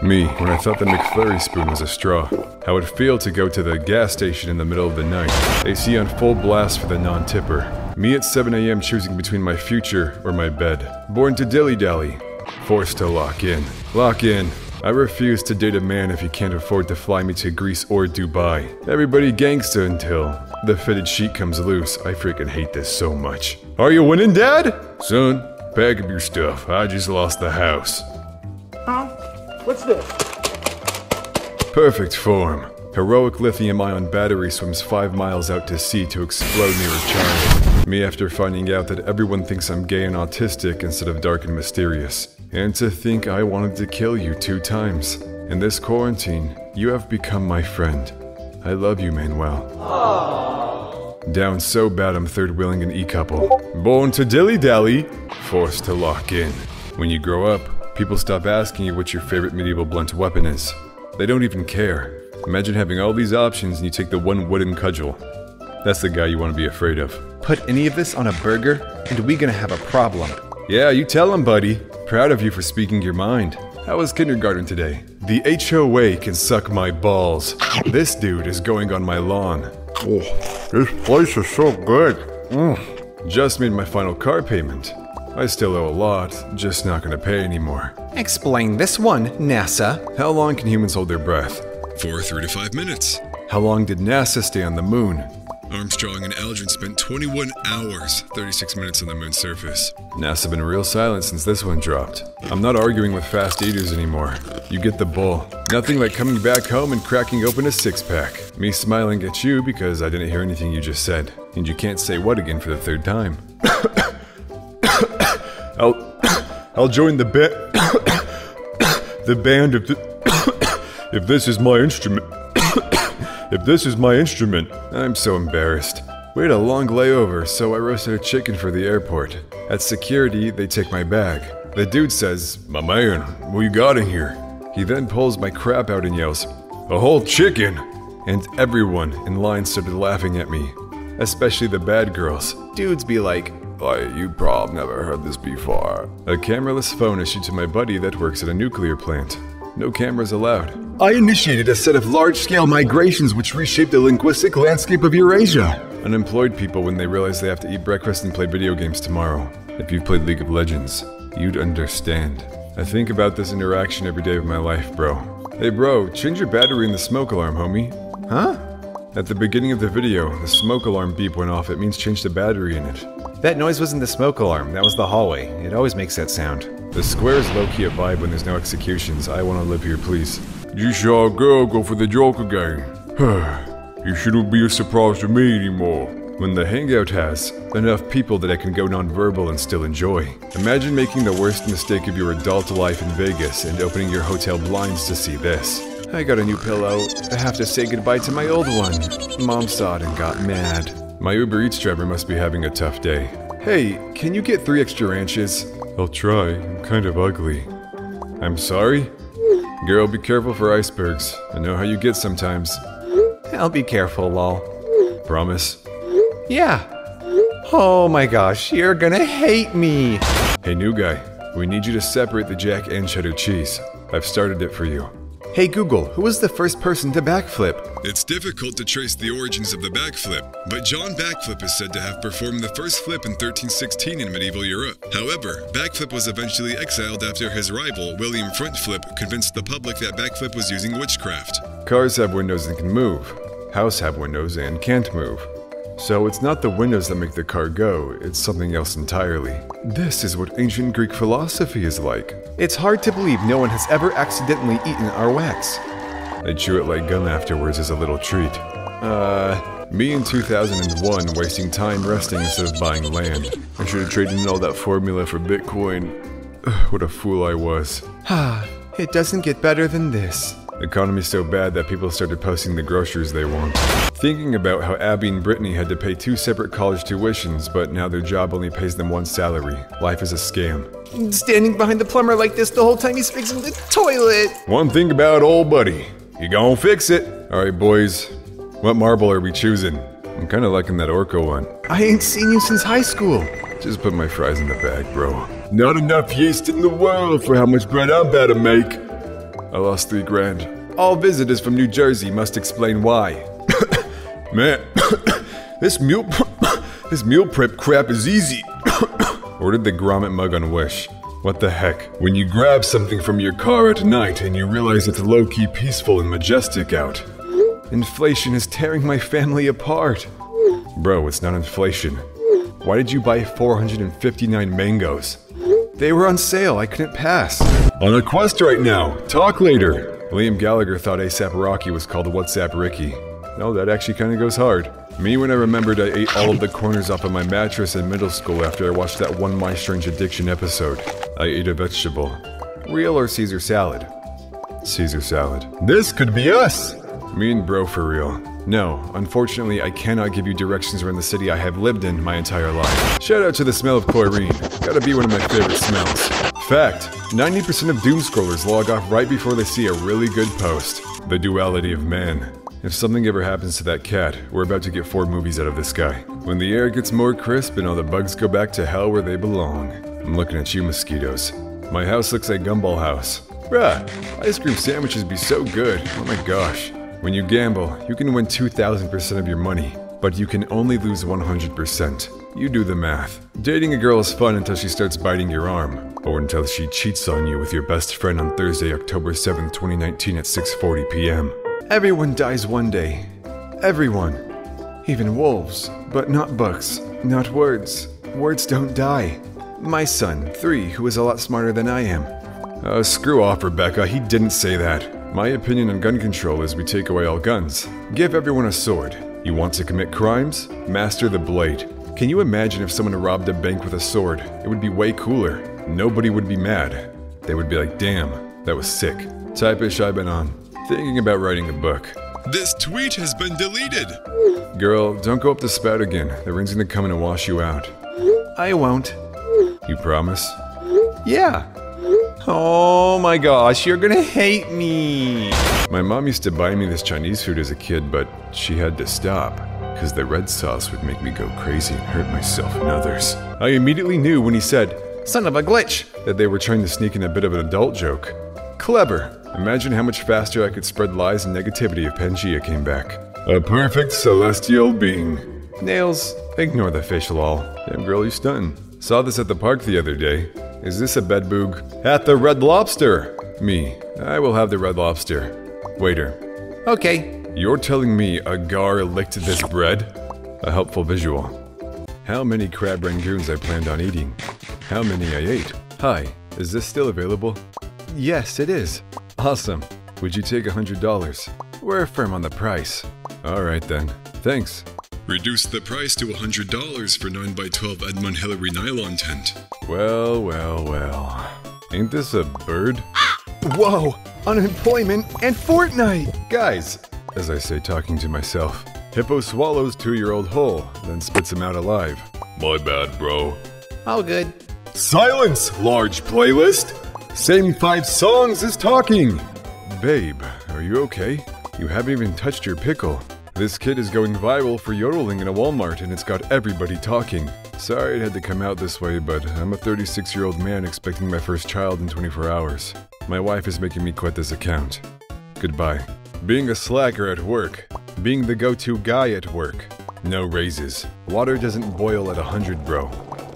Me, when I thought the McFlurry spoon was a straw. How it feel to go to the gas station in the middle of the night. AC on full blast for the non-tipper. Me at 7am choosing between my future or my bed. Born to dilly-dally. Forced to lock in. Lock in. I refuse to date a man if he can't afford to fly me to Greece or Dubai. Everybody gangsta until the fitted sheet comes loose. I freaking hate this so much. Are you winning, Dad? Son, pack up your stuff. I just lost the house. What's this? Perfect form. Heroic lithium ion battery swims five miles out to sea to explode near a child. Me after finding out that everyone thinks I'm gay and autistic instead of dark and mysterious. And to think I wanted to kill you two times. In this quarantine, you have become my friend. I love you, Manuel. Down so bad I'm third wheeling an e-couple. Born to dilly-dally, forced to lock in. When you grow up, people stop asking you what your favorite medieval blunt weapon is. They don't even care. Imagine having all these options and you take the one wooden cudgel. That's the guy you want to be afraid of. Put any of this on a burger, and we gonna have a problem. Yeah, you tell him, buddy. Proud of you for speaking your mind. How was kindergarten today? The HOA can suck my balls. This dude is going on my lawn. Oh, this place is so good. Mm. Just made my final car payment. I still owe a lot, just not gonna pay anymore. Explain this one, NASA. How long can humans hold their breath? For three to five minutes. How long did NASA stay on the moon? Armstrong and Aldrin spent 21 hours, 36 minutes on the moon's surface. NASA been real silent since this one dropped. I'm not arguing with fast eaters anymore. You get the bull. Nothing like coming back home and cracking open a six pack. Me smiling at you because I didn't hear anything you just said. And you can't say what again for the third time. I'll I'll join the band the band if if this is my instrument. if this is my instrument. I'm so embarrassed. We had a long layover, so I roasted a chicken for the airport. At security, they take my bag. The dude says, My man, what you got in here? He then pulls my crap out and yells, A whole chicken! And everyone in line started laughing at me, especially the bad girls. Dudes be like, Why, you prob never heard this before. A cameraless phone issued to my buddy that works at a nuclear plant. No cameras allowed. I initiated a set of large scale migrations which reshaped the linguistic landscape of Eurasia. Unemployed people when they realize they have to eat breakfast and play video games tomorrow. If you've played League of Legends, you'd understand. I think about this interaction every day of my life, bro. Hey, bro, change your battery in the smoke alarm, homie. Huh? At the beginning of the video, the smoke alarm beep went off. It means change the battery in it. That noise wasn't the smoke alarm, that was the hallway. It always makes that sound. The square is low key a vibe when there's no executions. I wanna live here, please. You saw a girl go for the joke again. Huh. You shouldn't be a surprise to me anymore. When the hangout has enough people that I can go nonverbal and still enjoy. Imagine making the worst mistake of your adult life in Vegas and opening your hotel blinds to see this. I got a new pillow. I have to say goodbye to my old one. Mom saw it and got mad. My Uber Eats driver must be having a tough day. Hey, can you get three extra ranches? I'll try. I'm kind of ugly. I'm sorry? Girl, be careful for icebergs. I know how you get sometimes. I'll be careful, lol. Promise? Yeah. Oh my gosh, you're gonna hate me. Hey, new guy. We need you to separate the jack and cheddar cheese. I've started it for you. Hey Google, who was the first person to backflip? It's difficult to trace the origins of the backflip, but John Backflip is said to have performed the first flip in 1316 in medieval Europe. However, Backflip was eventually exiled after his rival, William Frontflip, convinced the public that Backflip was using witchcraft. Cars have windows and can move. House have windows and can't move. So it's not the windows that make the car go, it's something else entirely. This is what ancient Greek philosophy is like. It's hard to believe no one has ever accidentally eaten our wax. I chew it like gum afterwards as a little treat. Uh, me in 2001 wasting time resting instead of buying land. I should have traded in all that formula for Bitcoin. Ugh, what a fool I was. Ah, it doesn't get better than this. The economy's so bad that people started posting the groceries they want. Thinking about how Abby and Brittany had to pay two separate college tuitions, but now their job only pays them one salary. Life is a scam. Standing behind the plumber like this the whole time he's fixing the toilet. One thing about old buddy, he gon' fix it. Alright, boys, what marble are we choosing? I'm kinda liking that Orco one. I ain't seen you since high school. Just put my fries in the bag, bro. Not enough yeast in the world for how much bread I'm about to make. I lost three grand. All visitors from New Jersey must explain why. Man, this mule, this meal prep crap is easy. Ordered the Gromit mug on Wish. What the heck? When you grab something from your car at night and you realize it's low key peaceful and majestic out. Inflation is tearing my family apart. Bro, it's not inflation. Why did you buy 459 mangoes? They were on sale, I couldn't pass. On a quest right now. Talk later. Liam Gallagher thought ASAP Rocky was called WhatsApp Ricky. No, that actually kinda goes hard. Me when I remembered I ate all of the corners off of my mattress in middle school after I watched that one My Strange Addiction episode. I ate a vegetable. Real or Caesar salad? Caesar salad. This could be us. Me and bro for real. No, unfortunately, I cannot give you directions around the city I have lived in my entire life. Shout out to the smell of chlorine. Gotta be one of my favorite smells. Fact 90% of doomscrollers log off right before they see a really good post. The duality of man. If something ever happens to that cat, we're about to get four movies out of this guy. When the air gets more crisp and all the bugs go back to hell where they belong. I'm looking at you, mosquitoes. My house looks like Gumball House. Bruh, ice cream sandwiches be so good. Oh my gosh. When you gamble, you can win 2000% of your money, but you can only lose 100%. You do the math. Dating a girl is fun until she starts biting your arm, or until she cheats on you with your best friend on Thursday, October 7th, 2019 at 6:40 p.m. Everyone dies one day. Everyone. Even wolves, but not books, not words. Words don't die. My son, three, who is a lot smarter than I am. Uh, screw off, Rebecca. He didn't say that. My opinion on gun control is we take away all guns. Give everyone a sword. You want to commit crimes? Master the blade. Can you imagine if someone robbed a bank with a sword? It would be way cooler. Nobody would be mad. They would be like, damn, that was sick. Typish I've been on. Thinking about writing a book. This tweet has been deleted. Girl, don't go up the spout again. The rain's gonna come in and wash you out. I won't. You promise? Yeah. Oh my gosh, you're gonna hate me. My mom used to buy me this Chinese food as a kid, but she had to stop. Because the red sauce would make me go crazy and hurt myself and others. I immediately knew when he said, son of a glitch, that they were trying to sneak in a bit of an adult joke. Clever. Imagine how much faster I could spread lies and negativity if Pangea came back. A perfect celestial being. Nails, ignore the facial lol. Damn girl, you stunting. Saw this at the park the other day. Is this a bed boog? At the Red Lobster! Me. I will have the Red Lobster. Waiter. Okay. You're telling me a gar licked this bread? A helpful visual. How many crab rangoons I planned on eating? How many I ate? Hi, is this still available? Yes, it is. Awesome. Would you take a $100? We're firm on the price. Alright then. Thanks. Reduce the price to $100 for 9x12 Edmund Hillary nylon tent. Well, well, well. Ain't this a bird? Whoa! Unemployment and Fortnite! Guys, as I say, talking to myself, Hippo swallows two year old whole, then spits him out alive. My bad, bro. All good. Silence, large playlist. Same five songs as talking. Babe, are you okay? You haven't even touched your pickle. This kid is going viral for yodeling in a Walmart and it's got everybody talking. Sorry it had to come out this way, but I'm a 36 year old man expecting my first child in 24 hours. My wife is making me quit this account. Goodbye. Being a slacker at work. Being the go to guy at work. No raises. Water doesn't boil at 100, bro.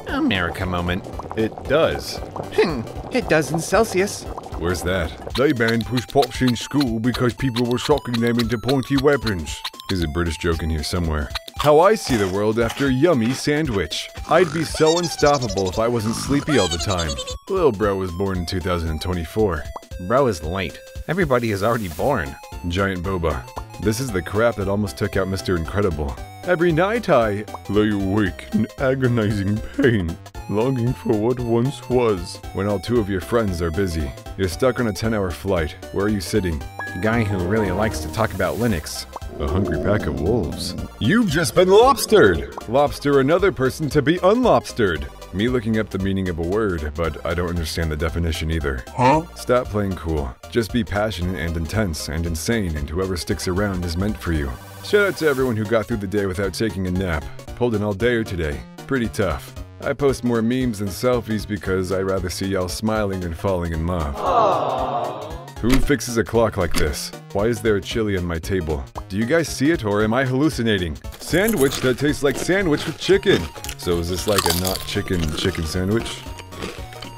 America moment. It does. Hmm, it does in Celsius. Where's that? They banned push pops in school because people were shocking them into pointy weapons. There's a British joke in here somewhere. How I see the world after a yummy sandwich. I'd be so unstoppable if I wasn't sleepy all the time. Little bro was born in 2024. Bro is late. Everybody is already born. Giant boba. This is the crap that almost took out Mr. Incredible. Every night I Lay awake in agonizing pain, longing for what once was. when all two of your friends are busy. You're stuck on a 10 hour flight. Where are you sitting? Guy who really likes to talk about Linux. A hungry pack of wolves. You've just been lobstered. Lobster another person to be unlobstered. Me looking up the meaning of a word, but I don't understand the definition either. Huh? Stop playing cool. Just be passionate and intense and insane, and whoever sticks around is meant for you. Shout out to everyone who got through the day without taking a nap. Pulled an all dayer today. Pretty tough. I post more memes than selfies because I rather see y'all smiling than falling in love. Who fixes a clock like this? Why is there a chili on my table? Do you guys see it or am I hallucinating? Sandwich that tastes like sandwich with chicken. So is this like a not chicken chicken sandwich?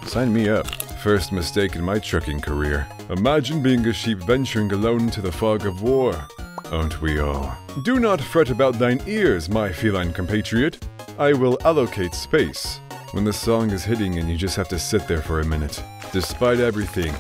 Sign me up. First mistake in my trucking career. Imagine being a sheep venturing alone into the fog of war. Aren't we all? Do not fret about thine ears, my feline compatriot. I will allocate space. When the song is hitting and you just have to sit there for a minute. Despite everything,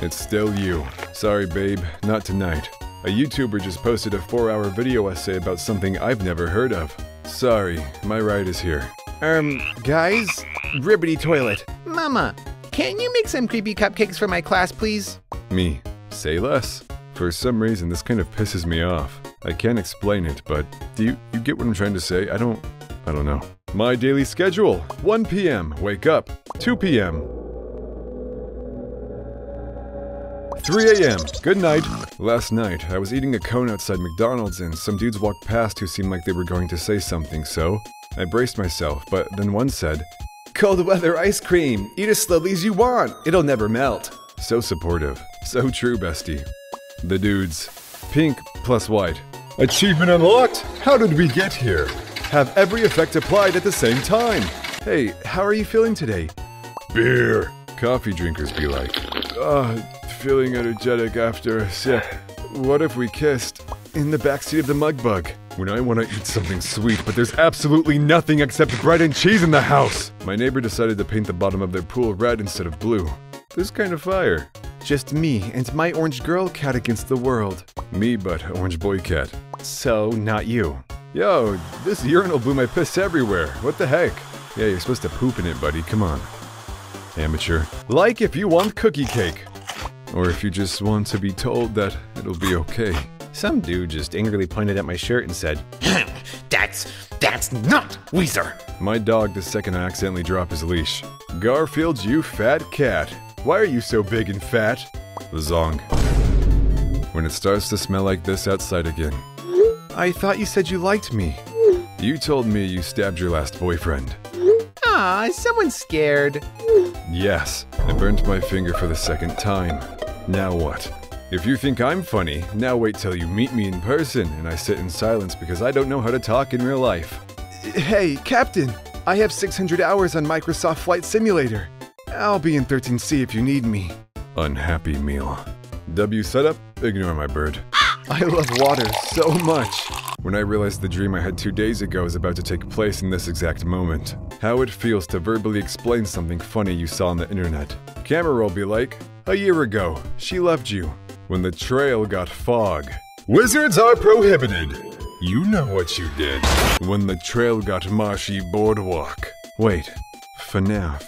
it's still you. Sorry, babe, not tonight. A YouTuber just posted a 4 hour video essay about something I've never heard of. Sorry, my ride is here. Um, guys? Ribbity toilet. Mama, can you make some creepy cupcakes for my class, please? Me. Say less. For some reason, this kind of pisses me off. I can't explain it, but do you, you get what I'm trying to say? I don't. I don't know. My daily schedule 1 p.m. Wake up. 2 p.m. 3 a.m. Good night. Last night, I was eating a cone outside McDonald's and some dudes walked past who seemed like they were going to say something, so I braced myself, but then one said, Cold weather ice cream! Eat as slowly as you want! It'll never melt! So supportive. So true, bestie. The dudes. Pink plus white. Achievement unlocked! How did we get here? Have every effect applied at the same time! Hey, how are you feeling today? Beer! Coffee drinkers be like. Uh, feeling energetic after a sip. What if we kissed? In the backseat of the mug bug. When I want to eat something sweet, but there's absolutely nothing except bread and cheese in the house! My neighbor decided to paint the bottom of their pool red instead of blue. This kind of fire. Just me and my orange girl cat against the world. Me, but orange boy cat. So, not you. Yo, this urinal blew my piss everywhere. What the heck? Yeah, you're supposed to poop in it, buddy. Come on. Amateur. Like if you want cookie cake. Or if you just want to be told that it'll be okay. Some dude just angrily pointed at my shirt and said, That's that's not Weezer. My dog the second I accidentally drop his leash. Garfield, you fat cat. Why are you so big and fat? The zong. When it starts to smell like this outside again. I thought you said you liked me. You told me you stabbed your last boyfriend. Ah, someone's scared. Yes, I burnt my finger for the second time. Now what? If you think I'm funny, now wait till you meet me in person and I sit in silence because I don't know how to talk in real life. Hey, Captain! I have 600 hours on Microsoft Flight Simulator. I'll be in 13C if you need me. Unhappy meal. W setup, ignore my bird. I love water so much. When I realized the dream I had two days ago is about to take place in this exact moment. How it feels to verbally explain something funny you saw on the internet. Camera roll be like, a year ago, she left you. When the trail got fog. Wizards are prohibited. You know what you did. When the trail got marshy boardwalk. Wait, FNAF.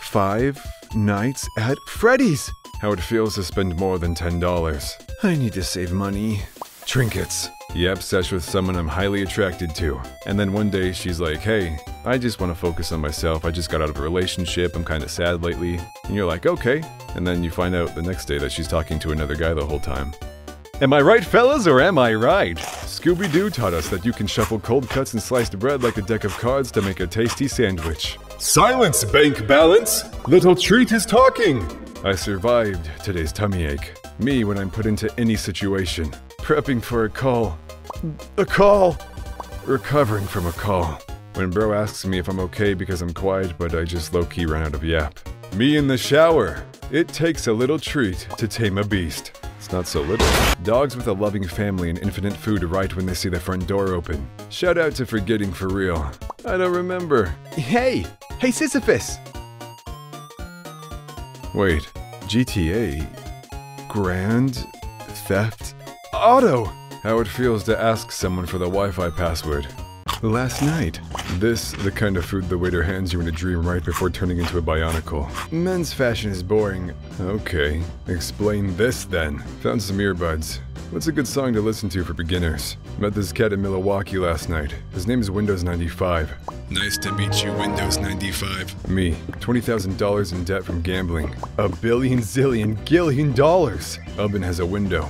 Five nights at Freddy's. How it feels to spend more than $10. I need to save money. Trinkets. Yep, sesh with someone I'm highly attracted to. And then one day she's like, hey, I just want to focus on myself. I just got out of a relationship. I'm kind of sad lately. And you're like, okay. And then you find out the next day that she's talking to another guy the whole time. Am I right, fellas, or am I right? Scooby Doo taught us that you can shuffle cold cuts and sliced bread like a deck of cards to make a tasty sandwich. Silence, bank balance! Little treat is talking! I survived today's tummy ache. Me when I'm put into any situation. Prepping for a call. A call! Recovering from a call. When bro asks me if I'm okay because I'm quiet, but I just low key ran out of yap. Me in the shower. It takes a little treat to tame a beast. It's not so little. Dogs with a loving family and infinite food right when they see the front door open. Shout out to forgetting for real. I don't remember. Hey! Hey, Sisyphus! Wait, GTA? Grand Theft Auto! How it feels to ask someone for the Wi Fi password. Last night. This, the kind of food the waiter hands you in a dream right before turning into a bionicle. Men's fashion is boring. Okay, explain this then. Found some earbuds. What's a good song to listen to for beginners? Met this cat in Milwaukee last night. His name is Windows 95. Nice to meet you, Windows 95. Me, $20,000 in debt from gambling. A billion zillion gillion dollars! Oven has a window.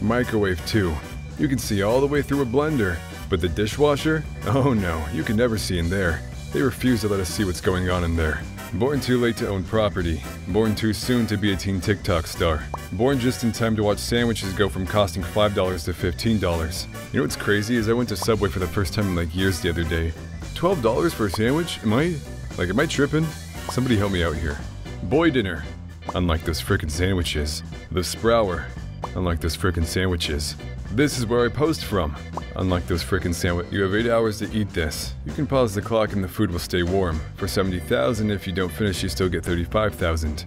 Microwave too. You can see all the way through a blender. But the dishwasher? Oh no, you can never see in there. They refuse to let us see what's going on in there. Born too late to own property. Born too soon to be a teen TikTok star. Born just in time to watch sandwiches go from costing $5 to $15. You know what's crazy is I went to Subway for the first time in like years the other day. $12 for a sandwich? Am I, like, am I tripping? Somebody help me out here. Boy dinner. Unlike those frickin' sandwiches. The Sprower. Unlike those frickin' sandwiches. This is where I post from. Unlike those frickin' sandwich, you have 8 hours to eat this. You can pause the clock and the food will stay warm. For 70,000, if you don't finish, you still get 35,000.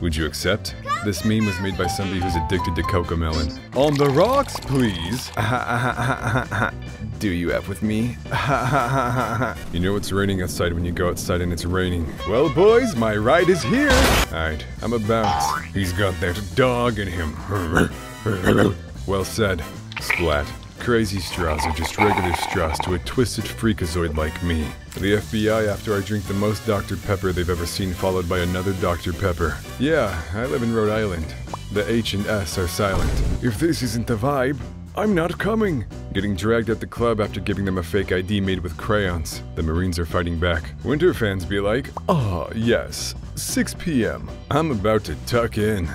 Would you accept? This meme was made by somebody who's addicted to Cocomelon. On the rocks, please. Do you F with me? you know it's raining outside when you go outside and it's raining. Well, boys, my ride is here. Alright, I'm about. He's got that dog in him. well said. Splat. Crazy straws are just regular straws to a twisted freakazoid like me. The FBI after I drink the most Dr. Pepper they've ever seen followed by another Dr. Pepper. Yeah, I live in Rhode Island. The H and S are silent. If this isn't the vibe, I'm not coming. Getting dragged at the club after giving them a fake ID made with crayons. The Marines are fighting back. Winter fans be like, ah, yes, 6 p.m. I'm about to tuck in.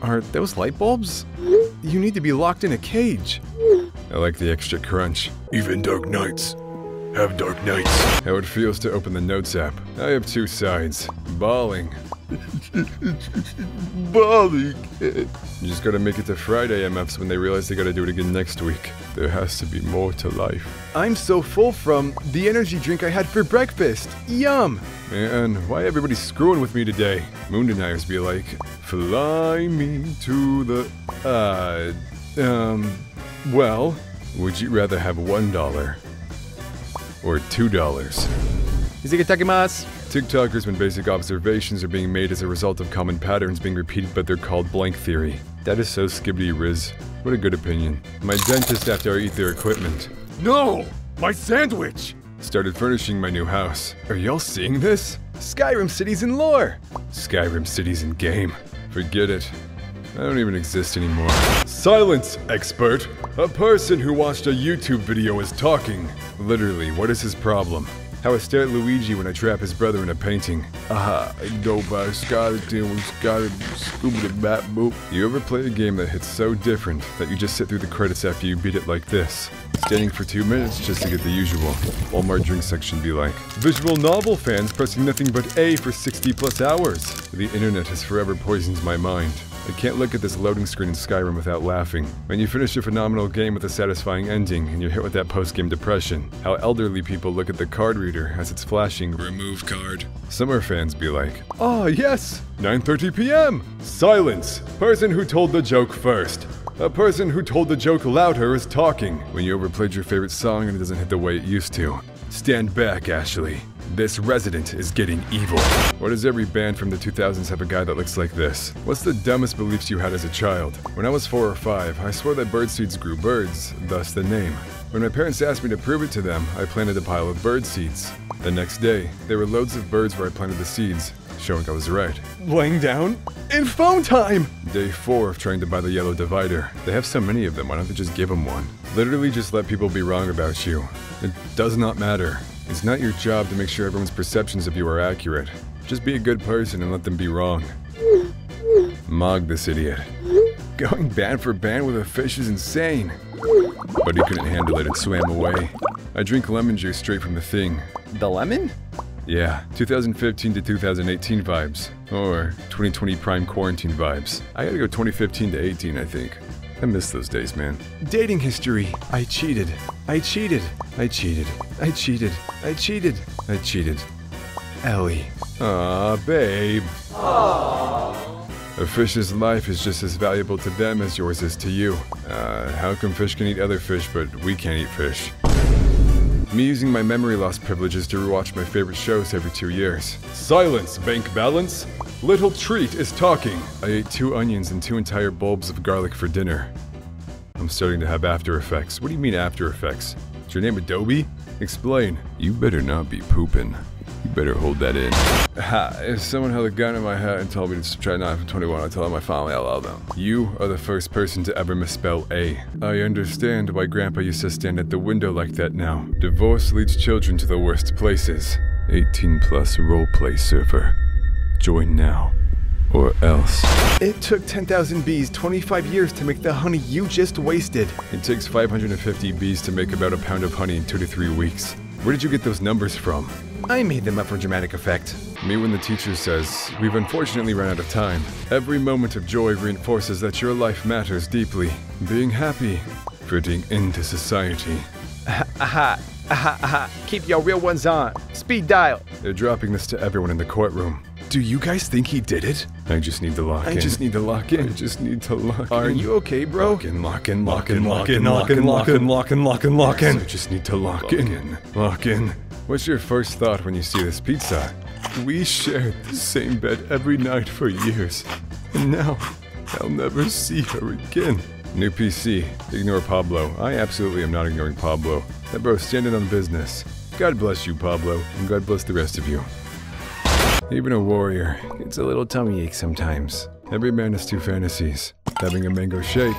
Are those light bulbs? You need to be locked in a cage. I like the extra crunch. Even dark nights have dark nights. How it feels to open the Notes app. I have two sides. Bawling. Bali. You just gotta make it to Friday MFs when they realize they gotta do it again next week. There has to be more to life. I'm so full from the energy drink I had for breakfast. Yum! Man, why everybody screwing with me today? Moon deniers be like, fly me to the. Uh. Um. Well, would you rather have one dollar or two dollars? Izigatakimasu. TikTokers when basic observations are being made as a result of common patterns being repeated, but they're called blank theory. That is so skibidi riz. What a good opinion. My dentist, after I eat their equipment, No! My sandwich! started furnishing my new house. Are y'all seeing this? Skyrim cities in lore! Skyrim cities in game. Forget it. I don't even exist anymore. Silence, expert! A person who watched a YouTube video is talking. Literally, what is his problem? How I stare at Luigi when I trap his brother in a painting. Aha, I go by Scotty scuba the bat boop. You ever play a game that hits so different that you just sit through the credits after you beat it like this? Standing for two minutes just to get the usual. Walmart drink section be like, visual novel fans pressing nothing but A for 60 plus hours. The internet has forever poisoned my mind. I can't look at this loading screen in Skyrim without laughing. When you finish a phenomenal game with a satisfying ending and you're hit with that post-game depression, how elderly people look at the card reader as it's flashing Remove card. Summer fans be like, Oh, yes! 9.30 p.m. Silence! Person who told the joke first. A person who told the joke louder is talking. When you overplayed your favorite song and it doesn't hit the way it used to. Stand back, Ashley. This resident is getting evil. Why does every band from the 2000s have a guy that looks like this? What's the dumbest beliefs you had as a child? When I was four or five, I swore that bird seeds grew birds, thus the name. When my parents asked me to prove it to them, I planted a pile of bird seeds. The next day, there were loads of birds where I planted the seeds, showing I was right. Laying down? In phone time! Day four of trying to buy the yellow divider. They have so many of them, why don't they just give them one? Literally just let people be wrong about you. It does not matter. It's not your job to make sure everyone's perceptions of you are accurate. Just be a good person and let them be wrong. Mog this idiot. Going band for band with a fish is insane. But he couldn't handle it and swam away. I drink lemon juice straight from the thing. The lemon? Yeah, 2015 to 2018 vibes. Or 2020 prime quarantine vibes. I gotta go 2015 to 18, I think. I miss those days, man. Dating history. I cheated. I cheated. I cheated. I cheated. I cheated. I cheated. Ellie. Ah, babe. A fish's life is just as valuable to them as yours is to you. Uh, how come fish can eat other fish, but we can't eat fish? Me using my memory loss privileges to rewatch my favorite shows every two years. Silence, bank balance! Little Treat is talking! I ate two onions and two entire bulbs of garlic for dinner. I'm starting to have after effects. What do you mean after effects? Is your name Adobe? Explain. You better not be pooping. You better hold that in. Ha, if someone held a gun in my head and told me to try 9 from 21, I'd tell my family I love them. You are the first person to ever misspell A. I understand why Grandpa used to stand at the window like that now. Divorce leads children to the worst places. 18 plus roleplay server. Join now, or else. It took 10,000 bees 25 years to make the honey you just wasted. It takes 550 bees to make about a pound of honey in two to three weeks. Where did you get those numbers from? I made them up for dramatic effect. Me when the teacher says, We've unfortunately run out of time. Every moment of joy reinforces that your life matters deeply. Being happy, fitting into society. Aha, aha, aha. Keep your real ones on. Speed dial. They're dropping this to everyone in the courtroom. Do you guys think he did it? I just need to lock I in. I just need to lock in. I just need to lock in. Are in. you okay, bro? Lock in, lock in, lock in, lock in, lock in, lock in, lock in, lock in, lock in. I just need to lock in. Lock in. What's your first thought when you see this pizza? We shared the same bed every night for years. And now, I'll never see her again. New PC. Ignore Pablo. I absolutely am not ignoring Pablo. That bro's standing on business. God bless you, Pablo, and God bless the rest of you. Even a warrior gets a little tummy ache sometimes. Every man has two fantasies having a mango shake,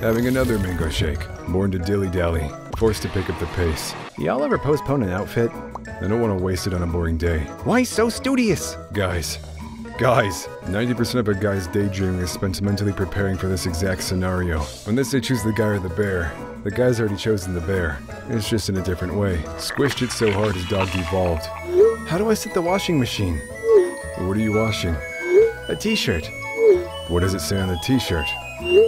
having another mango shake. Born to dilly dally, forced to pick up the pace. Y'all ever postpone an outfit? I don't want to waste it on a boring day. Why so studious? Guys, guys, 90% of a guy's daydreaming is spent mentally preparing for this exact scenario. When they choose the guy or the bear, the guy's already chosen the bear. It's just in a different way. Squished it so hard his dog devolved. How do I set the washing machine? What are you washing? A t-shirt. What does it say on the t-shirt?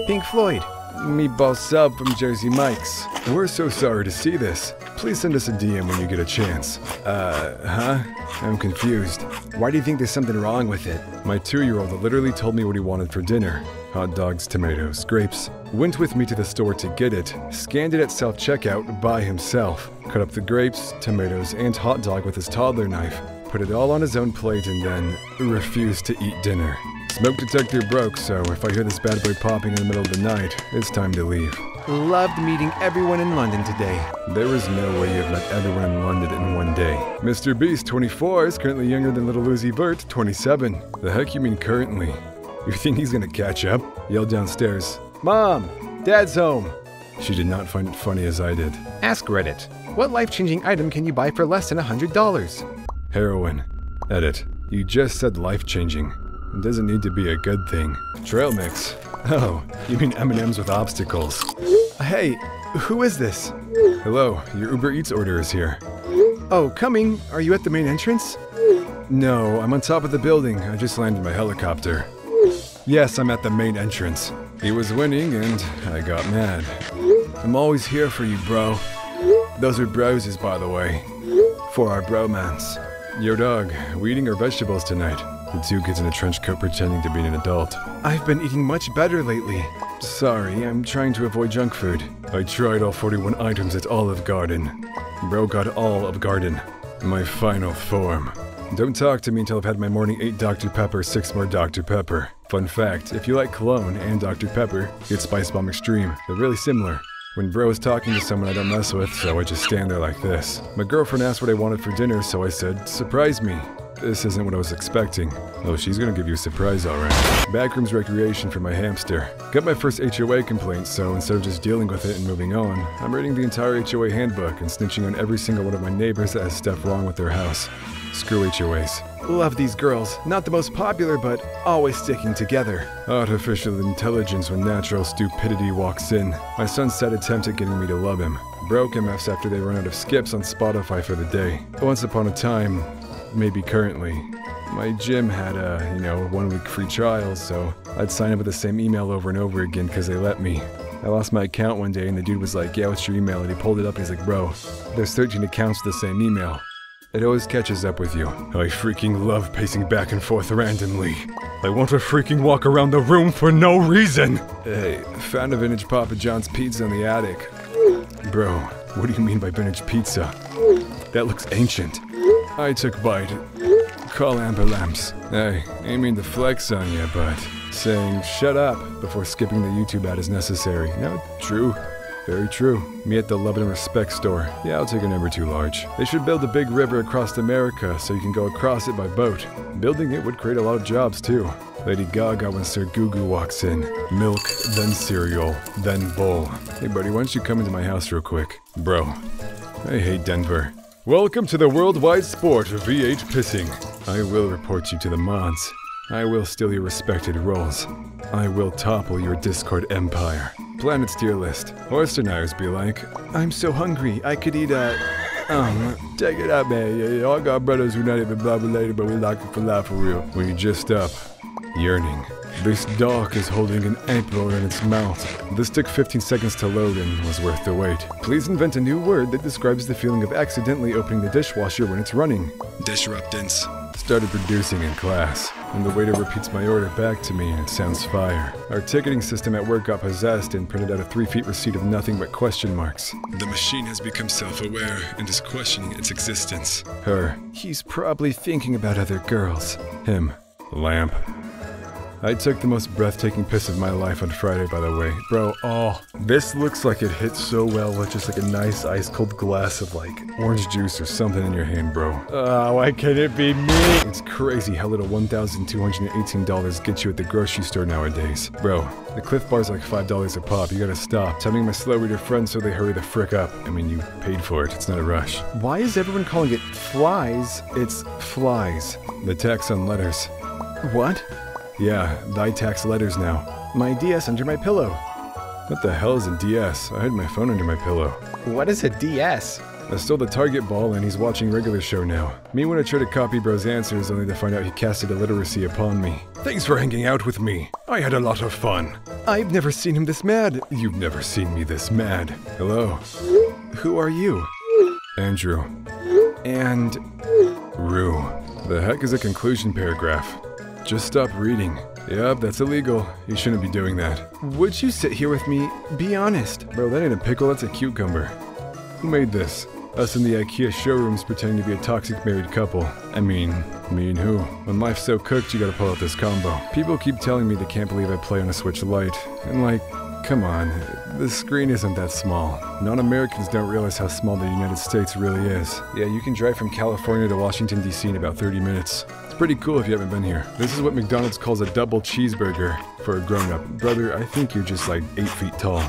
Pink Floyd. Meatball sub from Jersey Mike's. We're so sorry to see this. Please send us a DM when you get a chance. Uh, huh? I'm confused. Why do you think there's something wrong with it? My two year old literally told me what he wanted for dinner hot dogs, tomatoes, grapes. Went with me to the store to get it, scanned it at self checkout by himself, cut up the grapes, tomatoes, and hot dog with his toddler knife, put it all on his own plate, and then refused to eat dinner. Smoke detector broke, so if I hear this bad boy popping in the middle of the night, it's time to leave. Loved meeting everyone in London today. There is no way you've met everyone in London in one day. Mr. Beast, 24, is currently younger than Lil Uzi Vert, 27. The heck you mean currently? You think he's gonna catch up? Yelled downstairs, Mom! Dad's home! She did not find it funny as I did. Ask Reddit. What life-changing item can you buy for less than $100? Heroin. Edit. You just said life changing. It doesn't need to be a good thing. Trail mix. Oh, you mean M&M's with obstacles. Hey, who is this? Hello, your Uber Eats order is here. Oh, coming. Are you at the main entrance? No, I'm on top of the building. I just landed my helicopter. Yes, I'm at the main entrance. He was winning and I got mad. I'm always here for you, bro. Those are broses, by the way. For our bromance. Yo, dog, we eating our vegetables tonight? The two kids in a trench coat pretending to be an adult. I've been eating much better lately. Sorry, I'm trying to avoid junk food. I tried all 41 items at Olive Garden. Bro got all of Garden. My final form. Don't talk to me until I've had my morning 8 Dr. Pepper, 6 more Dr. Pepper. Fun fact, if you like cologne and Dr. Pepper, get Spice Bomb Extreme. They're really similar. When bro is talking to someone I don't mess with, so I just stand there like this. My girlfriend asked what I wanted for dinner, so I said, surprise me. This isn't what I was expecting. Oh, she's gonna give you a surprise, alright. Backrooms recreation for my hamster. Got my first HOA complaint, so instead of just dealing with it and moving on, I'm reading the entire HOA handbook and snitching on every single one of my neighbors that has stuff wrong with their house. Screw HOAs. Love these girls. Not the most popular, but always sticking together. Artificial intelligence when natural stupidity walks in. My son's sad attempt at getting me to love him. Broke MFs after they run out of skips on Spotify for the day. Once upon a time, maybe currently, my gym had a, you know, one week free trial, so I'd sign up with the same email over and over again because they let me. I lost my account one day and the dude was like, yeah, what's your email? And he pulled it up and he's like, bro, there's 13 accounts with the same email. It always catches up with you. I freaking love pacing back and forth randomly. I want to freaking walk around the room for no reason. Hey, found a vintage Papa John's pizza in the attic. Bro, what do you mean by vintage pizza? That looks ancient. I took bite. Call Amber Lamps. Hey, ain't mean to flex on you, but saying shut up before skipping the YouTube ad is necessary. No, true. Very true. Me at the Love and Respect store. Yeah, I'll take a number two large. They should build a big river across America so you can go across it by boat. Building it would create a lot of jobs too. Lady Gaga when Sir Gugu walks in. Milk, then cereal, then bowl. Hey buddy, why don't you come into my house real quick? Bro, I hate Denver. Welcome to the worldwide sport of V8 pissing. I will report you to the mods. I will steal your respected roles. I will topple your Discord empire. Planet's tier list. Oysterknives be like, I'm so hungry, I could eat a. Um, take it up, man. Yeah, yeah, I got brothers who not even blood related, but we like it for life for real. When you just up, yearning. This dog is holding an apple in its mouth. This took 15 seconds to load and was worth the wait. Please invent a new word that describes the feeling of accidentally opening the dishwasher when it's running. Disruptance. Started producing in class, and the waiter repeats my order back to me and it sounds fire. Our ticketing system at work got possessed and printed out a three feet receipt of nothing but question marks. The machine has become self aware and is questioning its existence. Her. He's probably thinking about other girls. Him. Lamp. I took the most breathtaking piss of my life on Friday, by the way. Bro, oh, this looks like it hits so well with just like a nice ice cold glass of like orange juice or something in your hand, bro. Oh, why can't it be me? It's crazy how little $1,218 gets you at the grocery store nowadays. Bro, the Clif Bar's like $5 a pop. You gotta stop. Telling my slow reader friends so they hurry the frick up. I mean, you paid for it. It's not a rush. Why is everyone calling it flies? It's flies. The tax on letters. What? Yeah, thy tax letters now. My DS under my pillow. What the hell is a DS? I had my phone under my pillow. What is a DS? I stole the target ball and he's watching regular show now. Me when I try to copy bro's answers only to find out he casted illiteracy upon me. Thanks for hanging out with me. I had a lot of fun. I've never seen him this mad. You've never seen me this mad. Hello. Who are you? Andrew. And Rue. The heck is a conclusion paragraph? Just stop reading. Yep, that's illegal. You shouldn't be doing that. Would you sit here with me? Be honest. Bro, that ain't a pickle, that's a cucumber. Who made this? Us in the IKEA showrooms pretending to be a toxic married couple. I mean, me and who? When life's so cooked, you gotta pull out this combo. People keep telling me they can't believe I play on a Switch Lite. And like, come on, the screen isn't that small. Non-Americans don't realize how small the United States really is. Yeah, you can drive from California to Washington, D.C. in about 30 minutes. Pretty cool if you haven't been here. This is what McDonald's calls a double cheeseburger for a grown-up. Brother, I think you're just like 8 feet tall.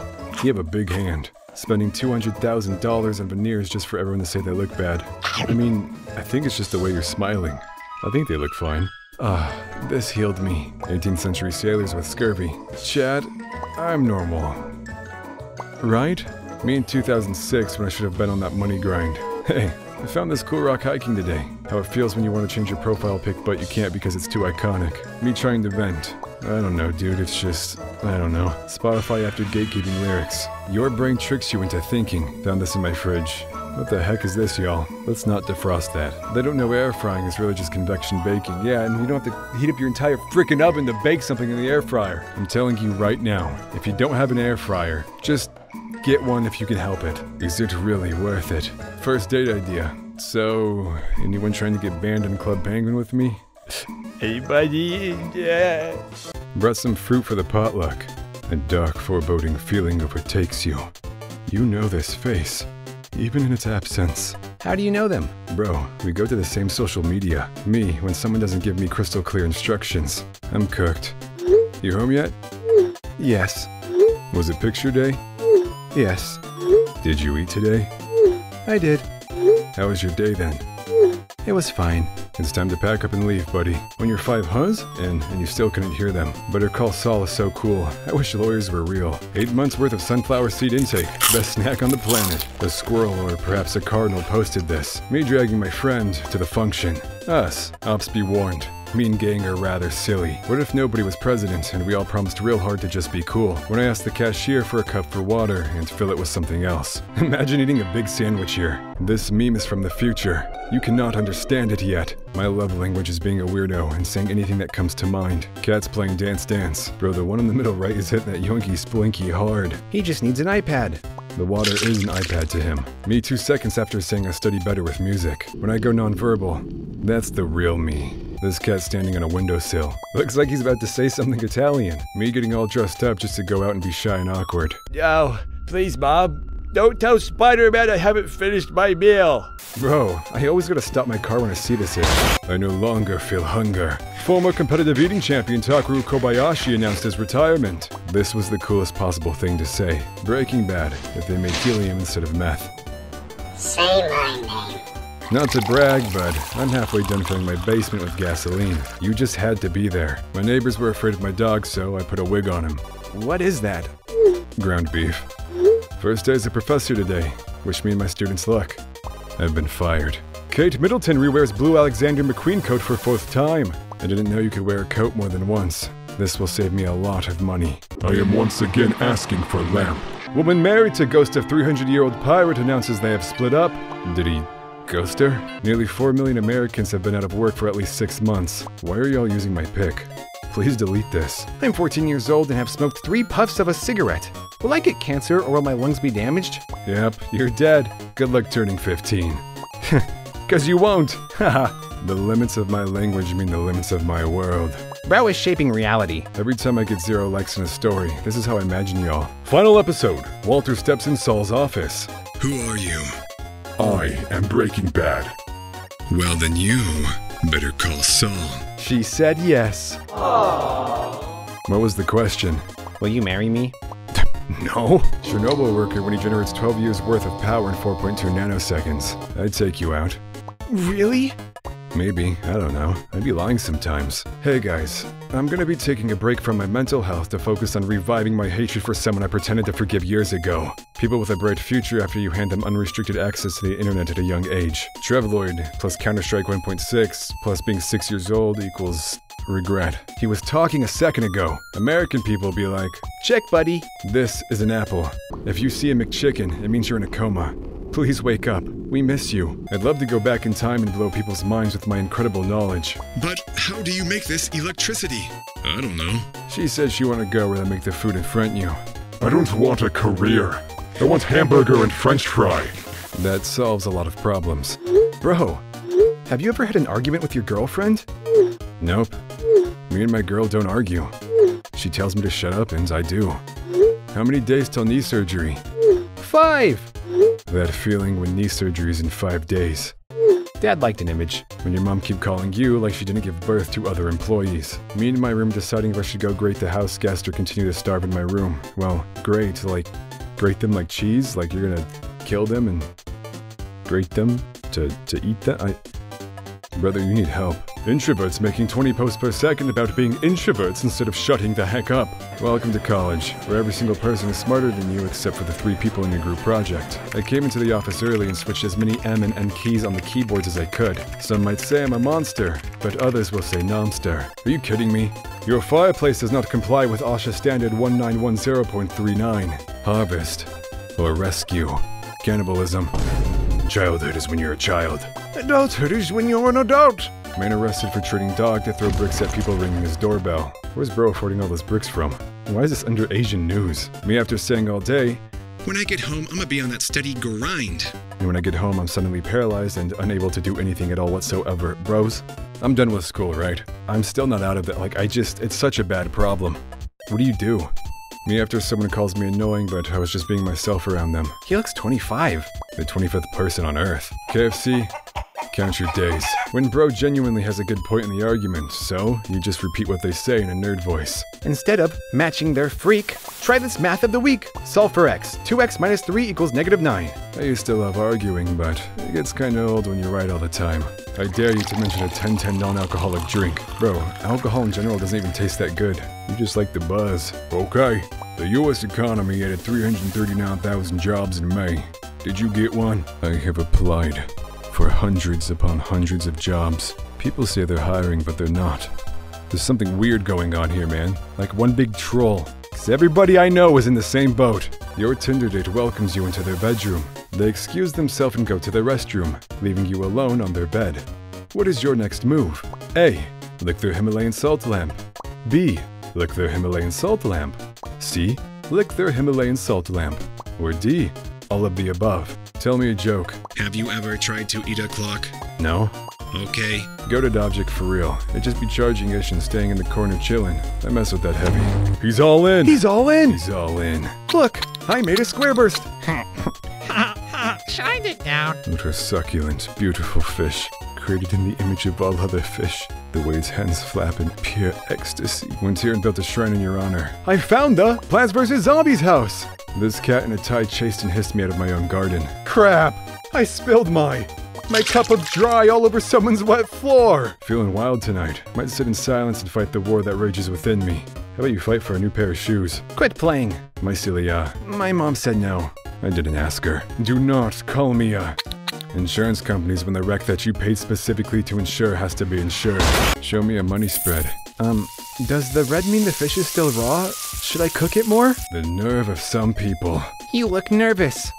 You have a big hand. Spending $200,000 on veneers just for everyone to say they look bad. I mean, I think it's just the way you're smiling. I think they look fine. Ah, this healed me. 18th century sailors with scurvy. Chad, I'm normal. Right? Me in 2006 when I should have been on that money grind. Hey, I found this cool rock hiking today. How it feels when you want to change your profile pic but you can't because it's too iconic. Me trying to vent. I don't know, dude. It's just, I don't know. Spotify after gatekeeping lyrics. Your brain tricks you into thinking. Found this in my fridge. What the heck is this, y'all? Let's not defrost that. They don't know air frying is really just convection baking. Yeah, and you don't have to heat up your entire freaking oven to bake something in the air fryer. I'm telling you right now, if you don't have an air fryer, just get one if you can help it. Is it really worth it? First date idea. So, anyone trying to get banned in Club Penguin with me? Hey, buddy. Yeah. Brought some fruit for the potluck. A dark, foreboding feeling overtakes you. You know this face, even in its absence. How do you know them? Bro, we go to the same social media. Me, when someone doesn't give me crystal clear instructions, I'm cooked. You home yet? Yes. Was it picture day? Yes. Did you eat today? I did. How was your day then? It was fine. It's time to pack up and leave, buddy. When you're five hus and, and you still couldn't hear them. Better Call Saul is so cool. I wish lawyers were real. Eight months worth of sunflower seed intake. Best snack on the planet. A squirrel or perhaps a cardinal posted this. Me dragging my friend to the function. Us. Ops be warned. Me and gang are rather silly. What if nobody was president and we all promised real hard to just be cool? When I asked the cashier for a cup for water and fill it with something else. Imagine eating a big sandwich here. This meme is from the future. You cannot understand it yet. My love language is being a weirdo and saying anything that comes to mind. Cat's playing Dance Dance. Bro, the one in the middle right is hitting that yoinky splinky hard. He just needs an iPad. The water is an iPad to him. Me two seconds after saying I study better with music. When I go nonverbal, that's the real me. This cat standing on a windowsill. Looks like he's about to say something Italian. Me getting all dressed up just to go out and be shy and awkward. Oh, please, Mom. Don't tell Spider-Man I haven't finished my meal. Bro, I always gotta stop my car when I see this here. I no longer feel hunger. Former competitive eating champion Takeru Kobayashi announced his retirement. This was the coolest possible thing to say. Breaking Bad, if they made helium instead of meth. Say my name. Not to brag, but I'm halfway done filling my basement with gasoline. You just had to be there. My neighbors were afraid of my dog, so I put a wig on him. What is that? Ground beef. First day as a professor today. Wish me and my students luck. I've been fired. Kate Middleton rewears blue Alexander McQueen coat for fourth time. I didn't know you could wear a coat more than once. This will save me a lot of money. I am once again asking for lamp. Woman married to ghost of 300 year old pirate announces they have split up. Did he ghost her? Nearly 4 million Americans have been out of work for at least 6 months. Why are y'all using my pic? Please delete this. I'm 14 years old and have smoked three puffs of a cigarette. Will I get cancer or will my lungs be damaged? Yep, you're dead. Good luck turning 15. Cause you won't. Haha. the limits of my language mean the limits of my world. Bro is shaping reality. Every time I get zero likes in a story, this is how I imagine y'all. Final episode Walter steps in Saul's office. Who are you? I am Breaking Bad. Well, then you better call Saul. She said yes. What was the question? Will you marry me? No. Chernobyl worker when he generates 12 years worth of power in 4.2 nanoseconds. I'd take you out. Really? Maybe, I don't know. I'd be lying sometimes. Hey guys, I'm gonna be taking a break from my mental health to focus on reviving my hatred for someone I pretended to forgive years ago. People with a bright future after you hand them unrestricted access to the internet at a young age. Trevloid plus Counter Strike 1.6 plus being 6 years old equals regret. He was talking a second ago. American people be like, Check, buddy. this is an apple. If you see a McChicken, it means you're in a coma. Please wake up. We miss you. I'd love to go back in time and blow people's minds with my incredible knowledge. But how do you make this electricity? I don't know. She says she wanna go where they make the food in front you. I don't want a career. I want hamburger and french fry. That solves a lot of problems. Bro, have you ever had an argument with your girlfriend? Nope. Me and my girl don't argue. She tells me to shut up, and I do. How many days till knee surgery? Five. That feeling when knee surgery is in five days. Dad liked an image. When your mom keep calling you like she didn't give birth to other employees. Me in my room deciding if I should go grate the house guest or continue to starve in my room. Well, grate, like, grate them like cheese? Like you're gonna kill them and grate them to, to eat them? I... Brother, you need help. Introverts making 20 posts per second about being introverts instead of shutting the heck up. Welcome to college, where every single person is smarter than you except for the three people in your group project. I came into the office early and switched as many M and N keys on the keyboards as I could. Some might say I'm a monster, but others will say nomster. Are you kidding me? Your fireplace does not comply with OSHA standard 1910.39. Harvest. Or rescue. Cannibalism. Childhood is when you're a child. Adulthood is when you're an adult. Man arrested for trading dog to throw bricks at people ringing his doorbell. Where's bro affording all those bricks from? Why is this under Asian news? Me after saying all day, When I get home, I'm gonna be on that steady grind. and when I get home I'm suddenly paralyzed and unable to do anything at all whatsoever. Bros, I'm done with school, right? I'm still not out of it. Like, I just, it's such a bad problem. What do you do? Me after someone calls me annoying, but I was just being myself around them. He looks 25. The 25th person on Earth. KFC, count your days. When bro genuinely has a good point in the argument, so you just repeat what they say in a nerd voice. Instead of matching their freak, try this math of the week. Solve for x. 2x minus 3 equals negative 9. I used to love arguing, but it gets kinda old when you're right all the time. I dare you to mention a 10-10 non-alcoholic drink. Bro, alcohol in general doesn't even taste that good. You just like the buzz. Okay, the US economy added 339,000 jobs in May. Did you get one? I have applied for hundreds upon hundreds of jobs. People say they're hiring, but they're not. There's something weird going on here, man. Like one big troll. Cause everybody I know is in the same boat. Your Tinder date welcomes you into their bedroom. They excuse themselves and go to the restroom, leaving you alone on their bed. What is your next move? A. Lick their Himalayan salt lamp. B. Lick their Himalayan salt lamp. C. Lick their Himalayan salt lamp. Or D. All of the above. Tell me a joke. Have you ever tried to eat a clock? No? Okay. Go to Dobjik for real. It'd just be charging ish and staying in the corner chilling. I mess with that heavy. He's all in! He's all in. He's all in. Look, I made a square burst. Shine it down. What a succulent, beautiful fish, created in the image of all other fish. The way its hands flap in pure ecstasy. When Tyrion built a shrine in your honor. I found the Plants vs. Zombies house! This cat in a tie chased and hissed me out of my own garden. Crap! I spilled my. My cup of dry all over someone's wet floor! Feeling wild tonight. Might sit in silence and fight the war that rages within me. How about you fight for a new pair of shoes? Quit playing. My uh, my mom said no. I didn't ask her. Do not call me a. Insurance companies when the wreck that you paid specifically to insure has to be insured. Show me a money spread. Um, does the red mean the fish is still raw? Should I cook it more? The nerve of some people. You look nervous.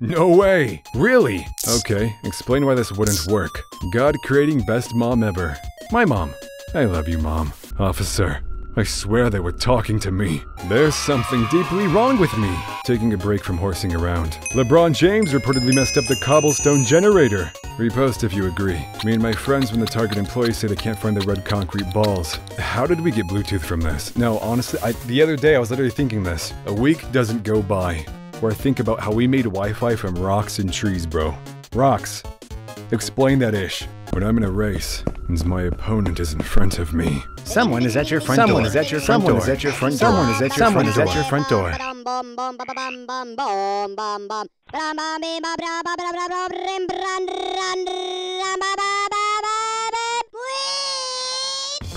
no way! Really? Okay, explain why this wouldn't work. God creating best mom ever. My mom. I love you, mom. Officer, I swear they were talking to me. There's something deeply wrong with me. Taking a break from horsing around. LeBron James reportedly messed up the cobblestone generator. Repost if you agree. Me and my friends when the Target employees say they can't find the red concrete balls. How did we get Bluetooth from this? No, honestly, I, the other day I was literally thinking this. A week doesn't go by where I think about how we made Wi-Fi from rocks and trees, bro. Rocks. Explain that ish. When I'm in a race, means my opponent is in front of me. Someone is at your front Someone door. is at your front Someone door. is at your front door. Someone is at your Someone front is at your front door.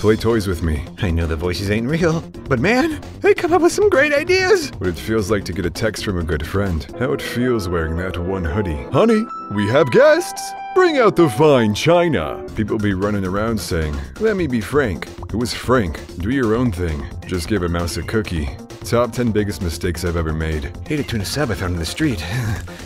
Play toys with me. I know the voices ain't real, but man, they come up with some great ideas. What it feels like to get a text from a good friend. How it feels wearing that one hoodie. Honey, we have guests! Bring out the fine china! People be running around saying, Let me be Frank. Who is Frank? Do your own thing. Just give a mouse a cookie. Top 10 biggest mistakes I've ever made. Hate a tuna I found in the street.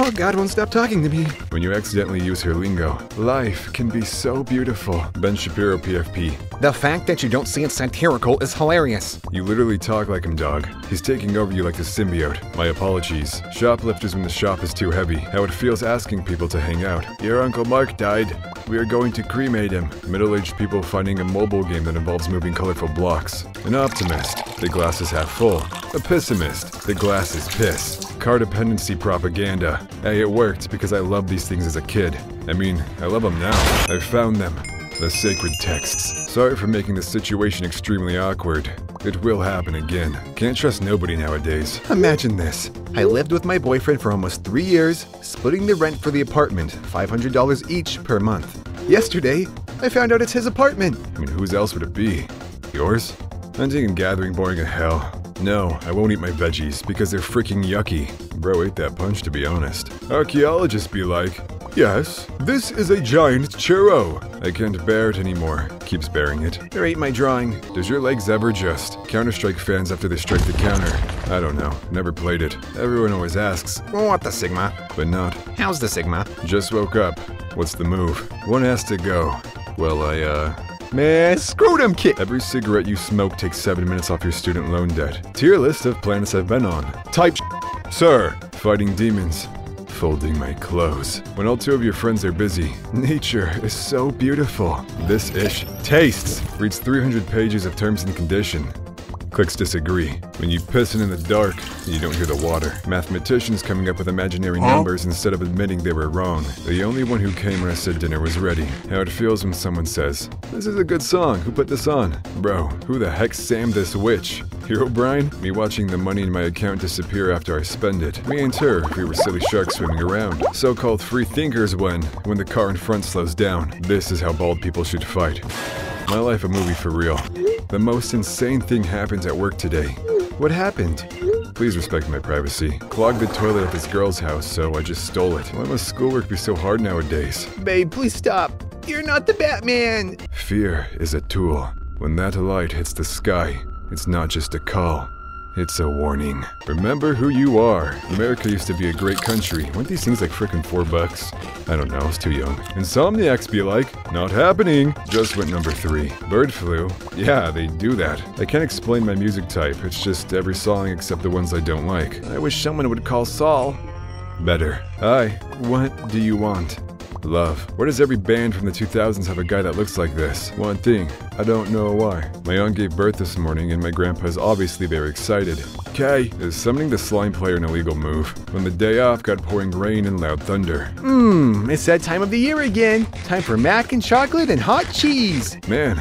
now God won't stop talking to me. When you accidentally use her lingo, life can be so beautiful. Ben Shapiro, PFP. The fact that you don't see it satirical is hilarious. You literally talk like him, dog. He's taking over you like the symbiote. My apologies. Shoplifters when the shop is too heavy. How it feels asking people to hang out. Your Uncle Mark died. We are going to cremate him. Middle aged people finding a mobile game that involves moving colorful blocks. An optimist. The glass is half full. A pessimist. The glass is piss. Car dependency propaganda. Hey, it worked because I loved these things as a kid. I mean, I love them now. I found them. The sacred texts. Sorry for making the situation extremely awkward. It will happen again. Can't trust nobody nowadays. Imagine this. I lived with my boyfriend for almost three years, splitting the rent for the apartment, $500 each per month. Yesterday, I found out it's his apartment. I mean, whose else would it be? Yours? Hunting and gathering boring as hell. No, I won't eat my veggies because they're freaking yucky. Bro ate that punch to be honest. Archaeologists be like, Yes, this is a giant churro. I can't bear it anymore. Keeps bearing it. There ain't my drawing. Does your legs ever just? Counter-Strike fans after they strike the counter. I don't know. Never played it. Everyone always asks, What the Sigma? but not. How's the Sigma? Just woke up. What's the move? One has to go. Well, I, uh... Man, screw them, kid! Every cigarette you smoke takes seven minutes off your student loan debt. Tier list of planets I've been on. Type Sir, fighting demons. Folding my clothes. When all two of your friends are busy, nature is so beautiful. This ish tastes. Reads 300 pages of terms and condition. Clicks disagree. When you pissing in the dark, you don't hear the water. Mathematicians coming up with imaginary numbers instead of admitting they were wrong. The only one who came when I said dinner was ready. How it feels when someone says, This is a good song, who put this on? Bro, who the heck Sam this witch? Herobrine? Me watching the money in my account disappear after I spend it. Me and her, we were silly sharks swimming around. So-called free thinkers when, when the car in front slows down. This is how bald people should fight. My life a movie for real. The most insane thing happened at work today. What happened? Please respect my privacy. Clogged the toilet at this girl's house, so I just stole it. Why must schoolwork be so hard nowadays? Babe, please stop. You're not the Batman. Fear is a tool. When that light hits the sky, it's not just a call. It's a warning. Remember who you are. America used to be a great country. Weren't these things like frickin' four bucks? I don't know, I was too young. Insomniacs be like, not happening. Just went number three. Bird flu. Yeah, they do that. I can't explain my music type. It's just every song except the ones I don't like. I wish someone would call Saul. Better. Hi, what do you want? Love. Where does every band from the 2000s have a guy that looks like this? One thing, I don't know why. My aunt gave birth this morning and my grandpa is obviously very excited. K, is summoning the slime player an illegal move? When the day off got pouring rain and loud thunder. Mmm, it's that time of the year again. Time for mac and chocolate and hot cheese. Man,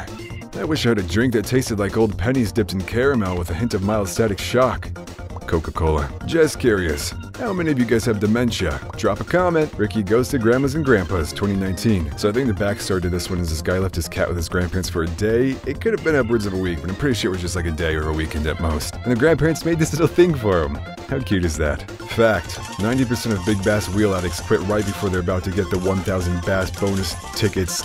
I wish I had a drink that tasted like old pennies dipped in caramel with a hint of mild static shock. Coca Cola. Just curious. How many of you guys have dementia? Drop a comment. Ricky goes to Grandma's and Grandpa's 2019. So I think the backstory to this one is this guy left his cat with his grandparents for a day. It could have been upwards of a week, but I'm pretty sure it was just like a day or a weekend at most. And the grandparents made this little thing for him. How cute is that? Fact 90% of big bass wheel addicts quit right before they're about to get the 1000 bass bonus tickets.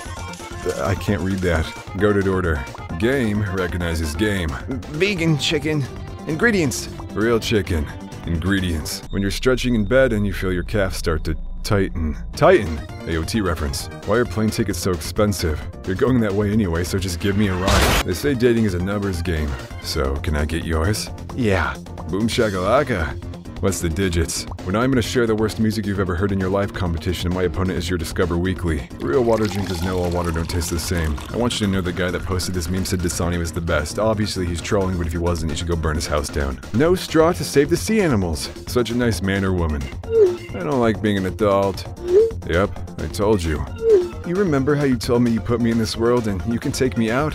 I can't read that. Go to order. Game recognizes game. Vegan chicken. Ingredients. Real chicken. Ingredients. When you're stretching in bed and you feel your calf start to tighten. Tighten! AOT reference. Why are plane tickets so expensive? You're going that way anyway, so just give me a ride. They say dating is a numbers game. So, can I get yours? Yeah. Boom shakalaka. What's the digits? When I'm gonna share the worst music you've ever heard in your life competition, and my opponent is your Discover Weekly. Real water drinkers know all water don't taste the same. I want you to know the guy that posted this meme said Dasani was the best. Obviously, he's trolling, but if he wasn't, he should go burn his house down. No straw to save the sea animals. Such a nice man or woman. I don't like being an adult. Yep, I told you. You remember how you told me you put me in this world and you can take me out?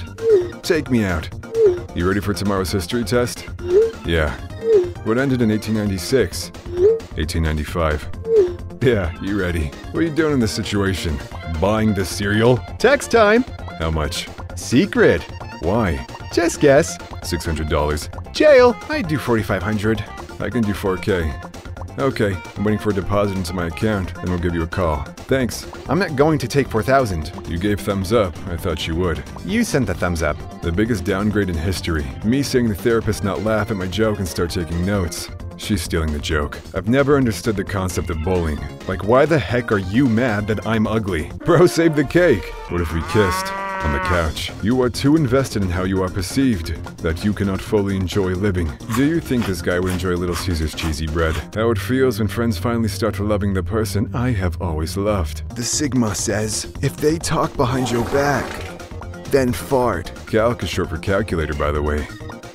Take me out. You ready for tomorrow's history test? Yeah. What ended in 1896? 1895. Yeah, you ready. What are you doing in this situation? Buying the cereal? Text time. How much? Secret. Why? Just guess. $600. Jail. I do 4500. I can do 4K. Okay, I'm waiting for a deposit into my account, then we'll give you a call. Thanks. I'm not going to take 4000. You gave thumbs up. I thought you would. You sent the thumbs up. The biggest downgrade in history. Me seeing the therapist not laugh at my joke and start taking notes. She's stealing the joke. I've never understood the concept of bullying. Like, why the heck are you mad that I'm ugly? Bro, save the cake. What if we kissed? On the couch. You are too invested in how you are perceived that you cannot fully enjoy living. Do you think this guy would enjoy Little Caesar's cheesy bread? How it feels when friends finally start loving the person I have always loved. The Sigma says if they talk behind your back, then fart. Calc is short for calculator, by the way.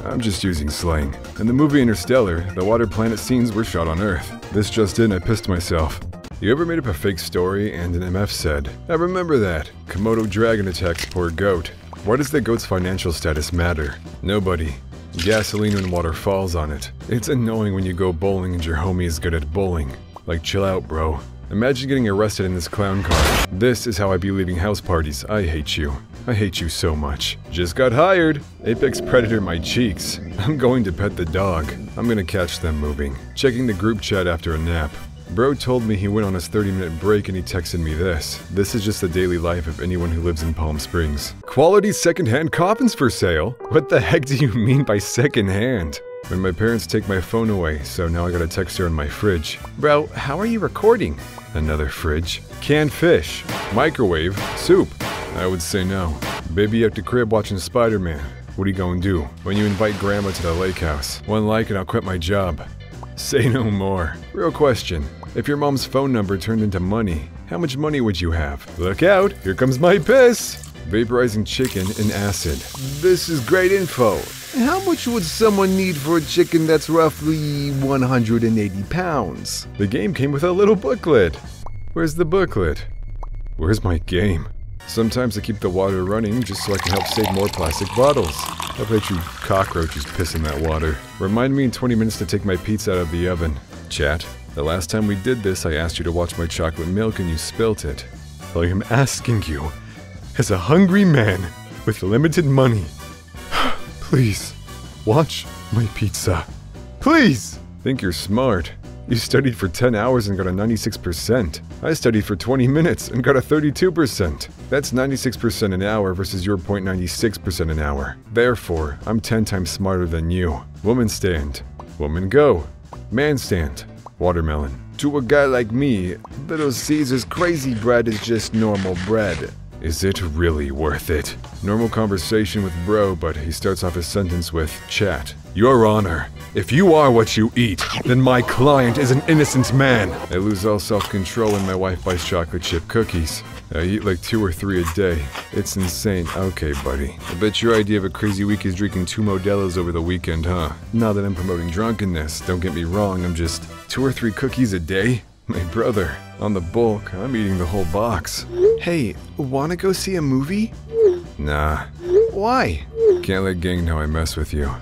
I'm just using slang. In the movie Interstellar, the water planet scenes were shot on Earth. This just in, I pissed myself. You ever made up a fake story and an MF said, I remember that. Komodo dragon attacks poor goat. Why does the goat's financial status matter? Nobody. Gasoline and water falls on it. It's annoying when you go bowling and your homie is good at bowling. Like, chill out, bro. Imagine getting arrested in this clown car. This is how I be leaving house parties. I hate you. I hate you so much. Just got hired. Apex Predator my cheeks. I'm going to pet the dog. I'm gonna catch them moving. Checking the group chat after a nap. Bro told me he went on his 30 minute break and he texted me this. This is just the daily life of anyone who lives in Palm Springs. Quality secondhand coffins for sale? What the heck do you mean by secondhand? When my parents take my phone away, so now I got a texter on my fridge. Bro, how are you recording? Another fridge. Canned fish. Microwave. Soup. I would say no. Baby at the crib watching Spider Man. What are you going to do when you invite grandma to the lake house? One like and I'll quit my job. Say no more. Real question. If your mom's phone number turned into money, how much money would you have? Look out, here comes my piss! Vaporizing chicken in acid. This is great info. How much would someone need for a chicken that's roughly 180 pounds? The game came with a little booklet. Where's the booklet? Where's my game? Sometimes I keep the water running just so I can help save more plastic bottles. I bet you cockroaches piss in that water. Remind me in 20 minutes to take my pizza out of the oven. Chat, the last time we did this, I asked you to watch my chocolate milk and you spilt it. I am asking you, as a hungry man with limited money, please watch my pizza. Please! Think you're smart. You studied for 10 hours and got a 96%. I studied for 20 minutes and got a 32%. That's 96% an hour versus your 0.96% an hour. Therefore, I'm 10 times smarter than you. Woman stand. Woman go. Man stand. Watermelon. To a guy like me, Little Caesar's crazy bread is just normal bread. Is it really worth it? Normal conversation with bro, but he starts off his sentence with chat. Your Honor, if you are what you eat, then my client is an innocent man. I lose all self control when my wife buys chocolate chip cookies. I eat like two or three a day. It's insane. Okay, buddy. I bet your idea of a crazy week is drinking two Modelo's over the weekend, huh? Not that I'm promoting drunkenness. Don't get me wrong. I'm just two or three cookies a day. My brother, on the bulk, I'm eating the whole box. Hey, wanna go see a movie? Nah, Why? can't let gang know I mess with you.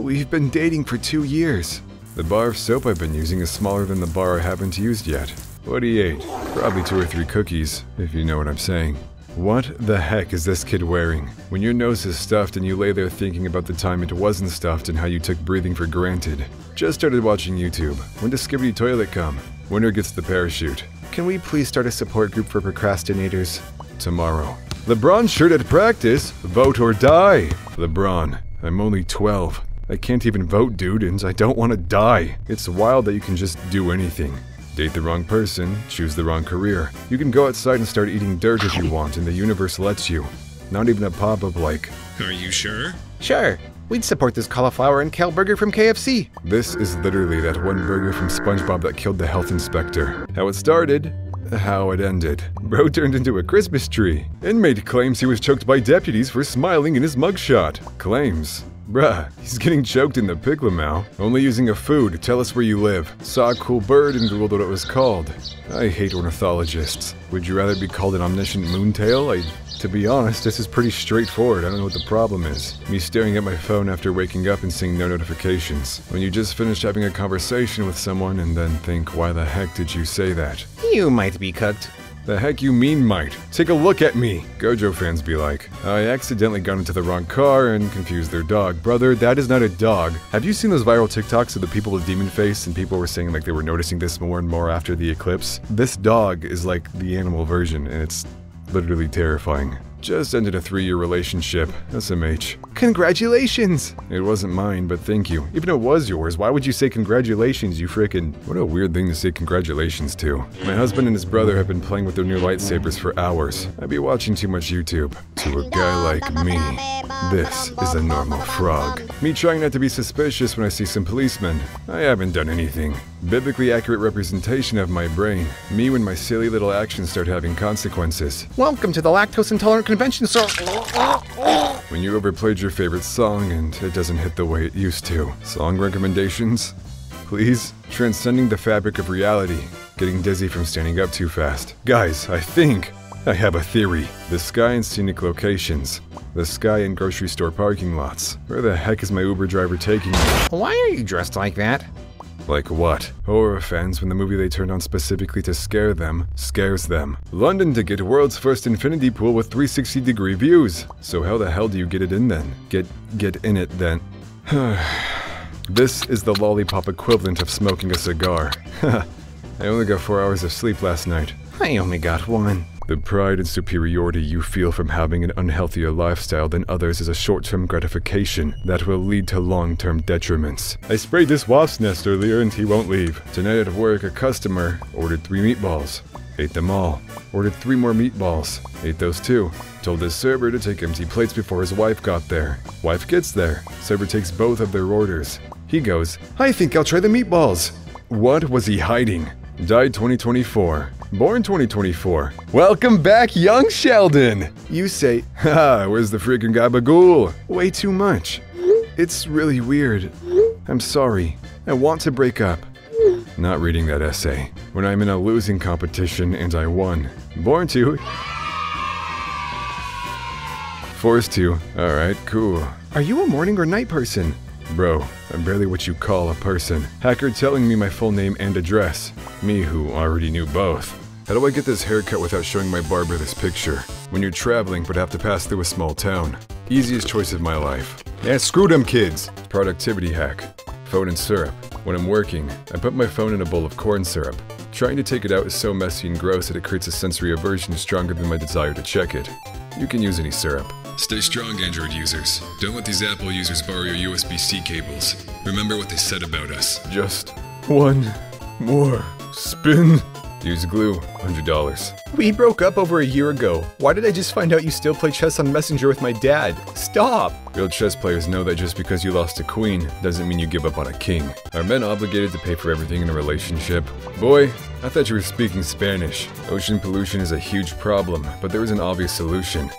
We've been dating for two years. The bar of soap I've been using is smaller than the bar I haven't used yet. What he ate? Probably two or three cookies, if you know what I'm saying. What the heck is this kid wearing? When your nose is stuffed and you lay there thinking about the time it wasn't stuffed and how you took breathing for granted. Just started watching YouTube. When does Skibidi Toilet come? Winner gets the parachute. Can we please start a support group for procrastinators? Tomorrow. LeBron shirt at practice? Vote or die. LeBron, I'm only 12. I can't even vote, dude, and I don't want to die. It's wild that you can just do anything. Date the wrong person, choose the wrong career. You can go outside and start eating dirt if you want, and the universe lets you. Not even a pop up like, Are you sure? Sure, we'd support this cauliflower and kale burger from KFC. This is literally that one burger from SpongeBob that killed the health inspector. How it started, how it ended. Bro turned into a Christmas tree. Inmate claims he was choked by deputies for smiling in his mugshot. Claims. Bruh, he's getting choked in the Piclamau. Only using a food. Tell us where you live. Saw a cool bird and googled what it was called. I hate ornithologists. Would you rather be called an omniscient moontail? I to be honest, this is pretty straightforward. I don't know what the problem is. Me staring at my phone after waking up and seeing no notifications. When you just finished having a conversation with someone and then think, why the heck did you say that? You might be cooked. The heck you mean might? Take a look at me! Gojo fans be like, I accidentally got into the wrong car and confused their dog. Brother, that is not a dog. Have you seen those viral TikToks of the people with demon face and people were saying like they were noticing this more and more after the eclipse? This dog is like the animal version and it's literally terrifying. Just ended a three year relationship. SMH. Congratulations! It wasn't mine, but thank you. Even if it was yours, why would you say congratulations, you frickin'? What a weird thing to say congratulations to. My husband and his brother have been playing with their new lightsabers for hours. I'd be watching too much YouTube. To a guy like me, this is a normal frog. Me trying not to be suspicious when I see some policemen. I haven't done anything. Biblically accurate representation of my brain. Me when my silly little actions start having consequences. Welcome to the lactose intolerant convention, sir. When you overplayed your favorite song and it doesn't hit the way it used to. Song recommendations? Please? Transcending the fabric of reality. Getting dizzy from standing up too fast. Guys, I think I have a theory. The sky in scenic locations. The sky in grocery store parking lots. Where the heck is my Uber driver taking me? Why are you dressed like that? Like what? Horror fans when the movie they turned on specifically to scare them scares them. London to get world's first infinity pool with 360 degree views. So how the hell do you get it in then? Get get in it then. this is the lollipop equivalent of smoking a cigar. I only got 4 hours of sleep last night. I only got one. The pride and superiority you feel from having an unhealthier lifestyle than others is a short term gratification that will lead to long term detriments. I sprayed this wasp's nest earlier and he won't leave. Tonight at work, a customer ordered three meatballs. Ate them all. Ordered three more meatballs. Ate those too. Told his server to take empty plates before his wife got there. Wife gets there. Server takes both of their orders. He goes, I think I'll try the meatballs. What was he hiding? Died 2024. Born 2024. Welcome back, young Sheldon! You say, ha, where's the freaking gabagool? Way too much. It's really weird. I'm sorry. I want to break up. Not reading that essay. When I'm in a losing competition and I won. Born to. Forced to. Alright, cool. Are you a morning or night person? Bro, I'm barely what you call a person. Hacker telling me my full name and address. Me who already knew both. How do I get this haircut without showing my barber this picture? When you're traveling but have to pass through a small town. Easiest choice of my life. Yeah, screw them kids! Productivity hack. Phone and syrup. When I'm working, I put my phone in a bowl of corn syrup. Trying to take it out is so messy and gross that it creates a sensory aversion stronger than my desire to check it. You can use any syrup. Stay strong, Android users. Don't let these Apple users borrow your USB C cables. Remember what they said about us. Just one more spin. Use glue, $100. We broke up over a year ago. Why did I just find out you still play chess on Messenger with my dad? Stop! Real chess players know that just because you lost a queen doesn't mean you give up on a king. Are men obligated to pay for everything in a relationship? Boy, I thought you were speaking Spanish. Ocean pollution is a huge problem, but there is an obvious solution.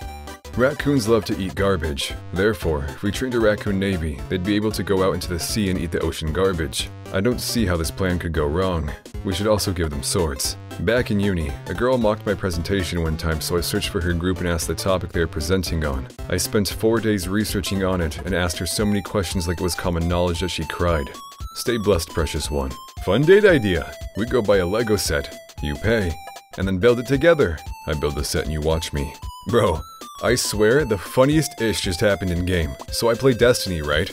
Raccoons love to eat garbage. Therefore, if we trained a raccoon navy, they'd be able to go out into the sea and eat the ocean garbage. I don't see how this plan could go wrong. We should also give them swords. Back in uni, a girl mocked my presentation one time, so I searched for her group and asked the topic they were presenting on. I spent four days researching on it and asked her so many questions like it was common knowledge that she cried. Stay blessed, precious one. Fun date idea. We go buy a Lego set. You pay. And then build it together. I build the set and you watch me. Bro, I swear the funniest ish just happened in game. So I play Destiny, right?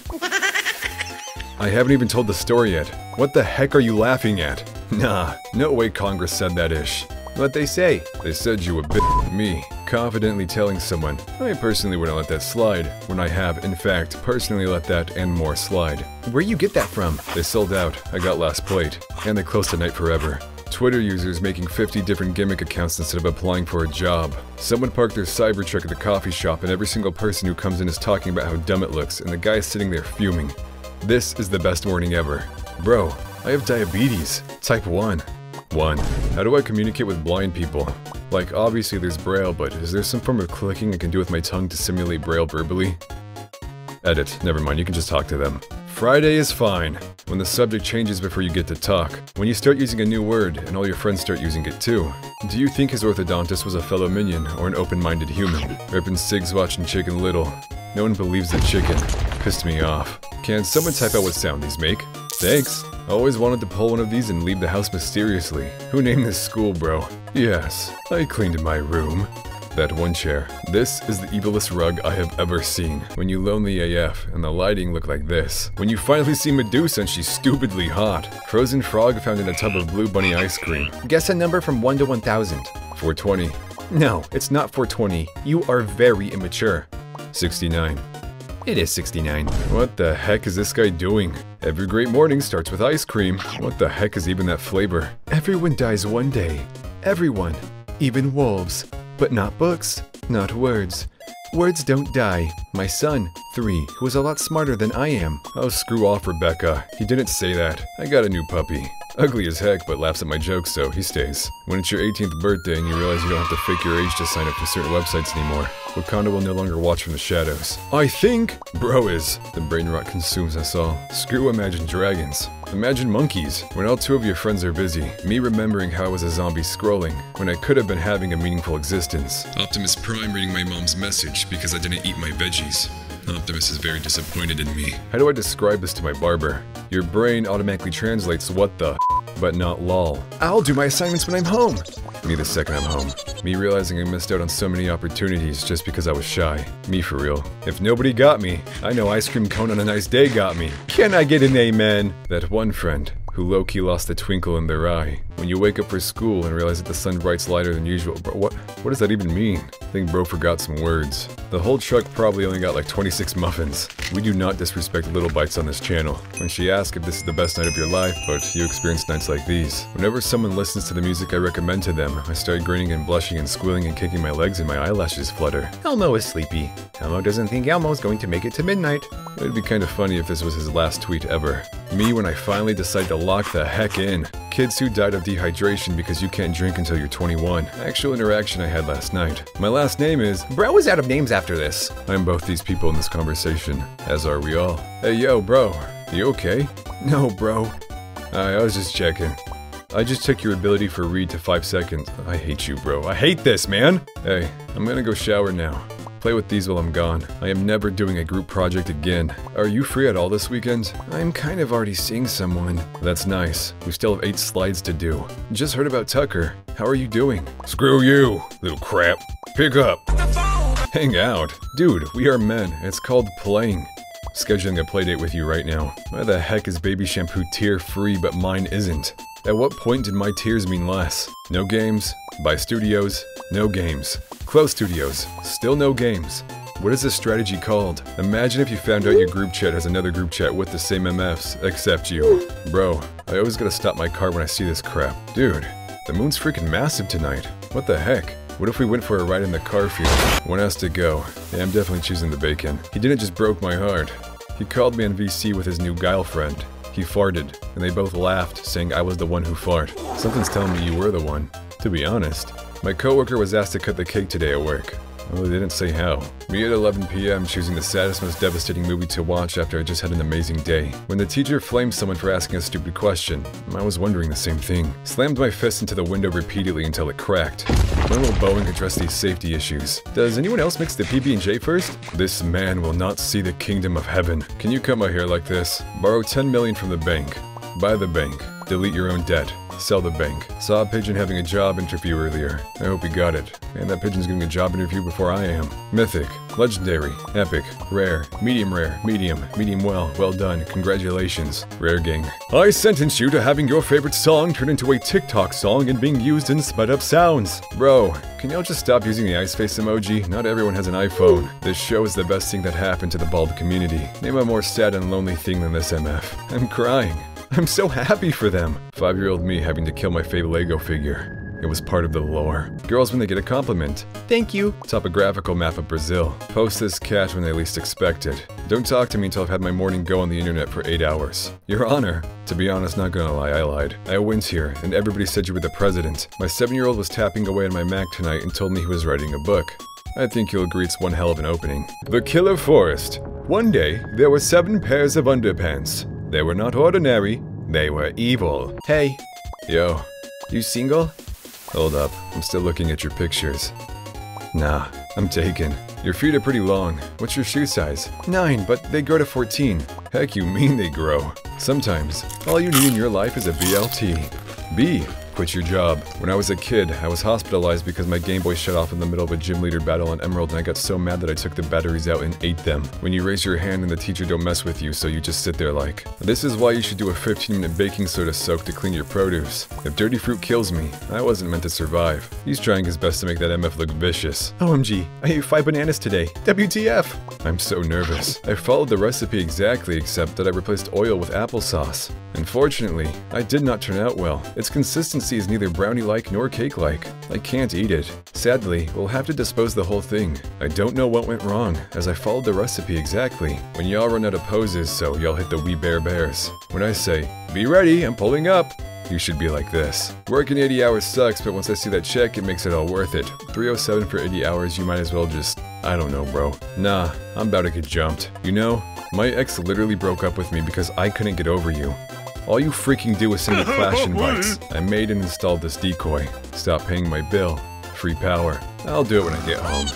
I haven't even told the story yet. What the heck are you laughing at? Nah, no way Congress said that ish. What they say? They said you a bit me, confidently telling someone, I personally wouldn't let that slide, when I have, in fact, personally let that and more slide. Where you get that from? They sold out, I got last plate, and they closed tonight forever. Twitter users making 50 different gimmick accounts instead of applying for a job. Someone parked their Cybertruck at the coffee shop and every single person who comes in is talking about how dumb it looks and the guy is sitting there fuming. This is the best morning ever. Bro, I have diabetes. Type 1. 1. How do I communicate with blind people? Like, obviously there's Braille, but is there some form of clicking I can do with my tongue to simulate Braille verbally? Edit. Never mind, you can just talk to them. Friday is fine. When the subject changes before you get to talk. When you start using a new word, and all your friends start using it too. Do you think his orthodontist was a fellow minion, or an open-minded human? Ripping cigs watching Chicken Little. No one believes the chicken. Pissed me off. Can someone type out what sound these make? Thanks. Always wanted to pull one of these and leave the house mysteriously. Who named this school, bro? Yes, I cleaned my room. That one chair. This is the evilest rug I have ever seen. When you lonely AF and the lighting look like this. When you finally see Medusa and she's stupidly hot. Frozen frog found in a tub of blue bunny ice cream. Guess a number from 1 to 1000. 420. No, it's not 420. You are very immature. 69. It is 69. What the heck is this guy doing? Every great morning starts with ice cream. What the heck is even that flavor? Everyone dies one day. Everyone. Even wolves. But not books. Not words. Words don't die. My son, three, who is a lot smarter than I am. Oh, screw off, Rebecca. He didn't say that. I got a new puppy. Ugly as heck, but laughs at my jokes, so he stays. When it's your 18th birthday and you realize you don't have to fake your age to sign up for certain websites anymore, Wakanda will no longer watch from the shadows. I think Bro is. The brain rot consumes us all. Screw Imagine Dragons. Imagine monkeys. When all two of your friends are busy, me remembering how I was a zombie scrolling, when I could have been having a meaningful existence. Optimus Prime reading my mom's message because I didn't eat my veggies. Optimus is very disappointed in me. How do I describe this to my barber? Your brain automatically translates what the but not lol. I'll do my assignments when I'm home. Me the second I'm home. Me realizing I missed out on so many opportunities just because I was shy. Me for real. If nobody got me, I know ice cream cone on a nice day got me. Can I get an amen? That one friend who low-key lost the twinkle in their eye. When you wake up for school and realize that the sun brights lighter than usual. Bro, what, what does that even mean? I think bro forgot some words. The whole truck probably only got like 26 muffins. We do not disrespect little bites on this channel. When she asks if this is the best night of your life, but you experience nights like these. Whenever someone listens to the music I recommend to them, I start grinning and blushing and squealing and kicking my legs and my eyelashes flutter. Elmo is sleepy. Elmo doesn't think Elmo's going to make it to midnight. It'd be kind of funny if this was his last tweet ever. Me when I finally decide to lock the heck in. Kids who died of dehydration because you can't drink until you're 21. Actual interaction I had last night. My last name is. Bro is out of names after this. I'm both these people in this conversation, as are we all. Hey yo, bro, you okay? No, bro. I was just checking. I just took your ability for read to 5 seconds. I hate you, bro. I hate this, man! Hey, I'm gonna go shower now. Play with these while I'm gone. I am never doing a group project again. Are you free at all this weekend? I'm kind of already seeing someone. That's nice. We still have 8 slides to do. Just heard about Tucker. How are you doing? Screw you, little crap. Pick up. Hang out. Dude, we are men. It's called playing. Scheduling a playdate with you right now. Why the heck is baby shampoo tear free but mine isn't? At what point did my tears mean less? No games, buy studios, no games. Close studios, still no games. What is this strategy called? Imagine if you found out your group chat has another group chat with the same MFs, except you. Bro, I always gotta stop my car when I see this crap. Dude, the moon's freaking massive tonight. What the heck? What if we went for a ride in the car field? One has to go. Yeah, I'm definitely choosing the bacon. He didn't just broke my heart. He called me on VC with his new girlfriend. He farted, and they both laughed, saying I was the one who farted. Something's telling me you were the one. To be honest, my coworker was asked to cut the cake today at work. Well, they didn't say how. Me at 11 p.m. choosing the saddest, most devastating movie to watch after I just had an amazing day. When the teacher flamed someone for asking a stupid question, I was wondering the same thing. Slammed my fist into the window repeatedly until it cracked. When will Boeing address these safety issues? Does anyone else mix the PB&J first? This man will not see the kingdom of heaven. Can you come my here like this? Borrow 10 million from the bank. Buy the bank. Delete your own debt. Sell the bank. Saw a pigeon having a job interview earlier. I hope he got it. And that pigeon's getting a job interview before I am. Mythic, legendary, epic, rare, medium rare, medium, medium well, well done, congratulations, rare gang. I sentence you to having your favorite song turn into a TikTok song and being used in sped up sounds. Bro, can y'all just stop using the ice face emoji? Not everyone has an iPhone. This show is the best thing that happened to the bald community. Name a more sad and lonely thing than this MF. I'm crying. I'm so happy for them. Five year old me having to kill my fave Lego figure. It was part of the lore. Girls when they get a compliment. Thank you. Topographical map of Brazil. Post this cash when they least expect it. Don't talk to me until I've had my morning go on the internet for 8 hours. Your Honor. To be honest, not gonna lie, I lied. I went here, and everybody said you were the president. My 7-year-old was tapping away on my Mac tonight and told me he was writing a book. I think you'll agree it's one hell of an opening. The Killer Forest. One day, there were seven pairs of underpants. They were not ordinary, they were evil. Hey. Yo. You single? Hold up, I'm still looking at your pictures. Nah, I'm taken. Your feet are pretty long. What's your shoe size? 9, but they grow to 14. Heck, you mean they grow. Sometimes, all you need in your life is a BLT. B. Quit your job. When I was a kid, I was hospitalized because my Game Boy shut off in the middle of a gym leader battle on Emerald and I got so mad that I took the batteries out and ate them. When you raise your hand and the teacher don't mess with you, so you just sit there like. This is why you should do a 15 minute baking soda soak to clean your produce. If dirty fruit kills me, I wasn't meant to survive. He's trying his best to make that MF look vicious. OMG, I ate 5 bananas today. WTF! I'm so nervous. I followed the recipe exactly except that I replaced oil with applesauce. Unfortunately, I did not turn out well. Its consistency is neither brownie-like nor cake-like. I can't eat it. Sadly, we'll have to dispose the whole thing. I don't know what went wrong, as I followed the recipe exactly. When y'all run out of poses, so y'all hit the We Bare Bears. When I say, be ready, I'm pulling up, you should be like this. Working 80 hours sucks, but once I see that check, it makes it all worth it. 307 for 80 hours, you might as well just, I don't know, bro. Nah, I'm about to get jumped. You know, my ex literally broke up with me because I couldn't get over you. All you freaking do is send me clash invites. I made and installed this decoy. Stop paying my bill. Free power. I'll do it when I get home.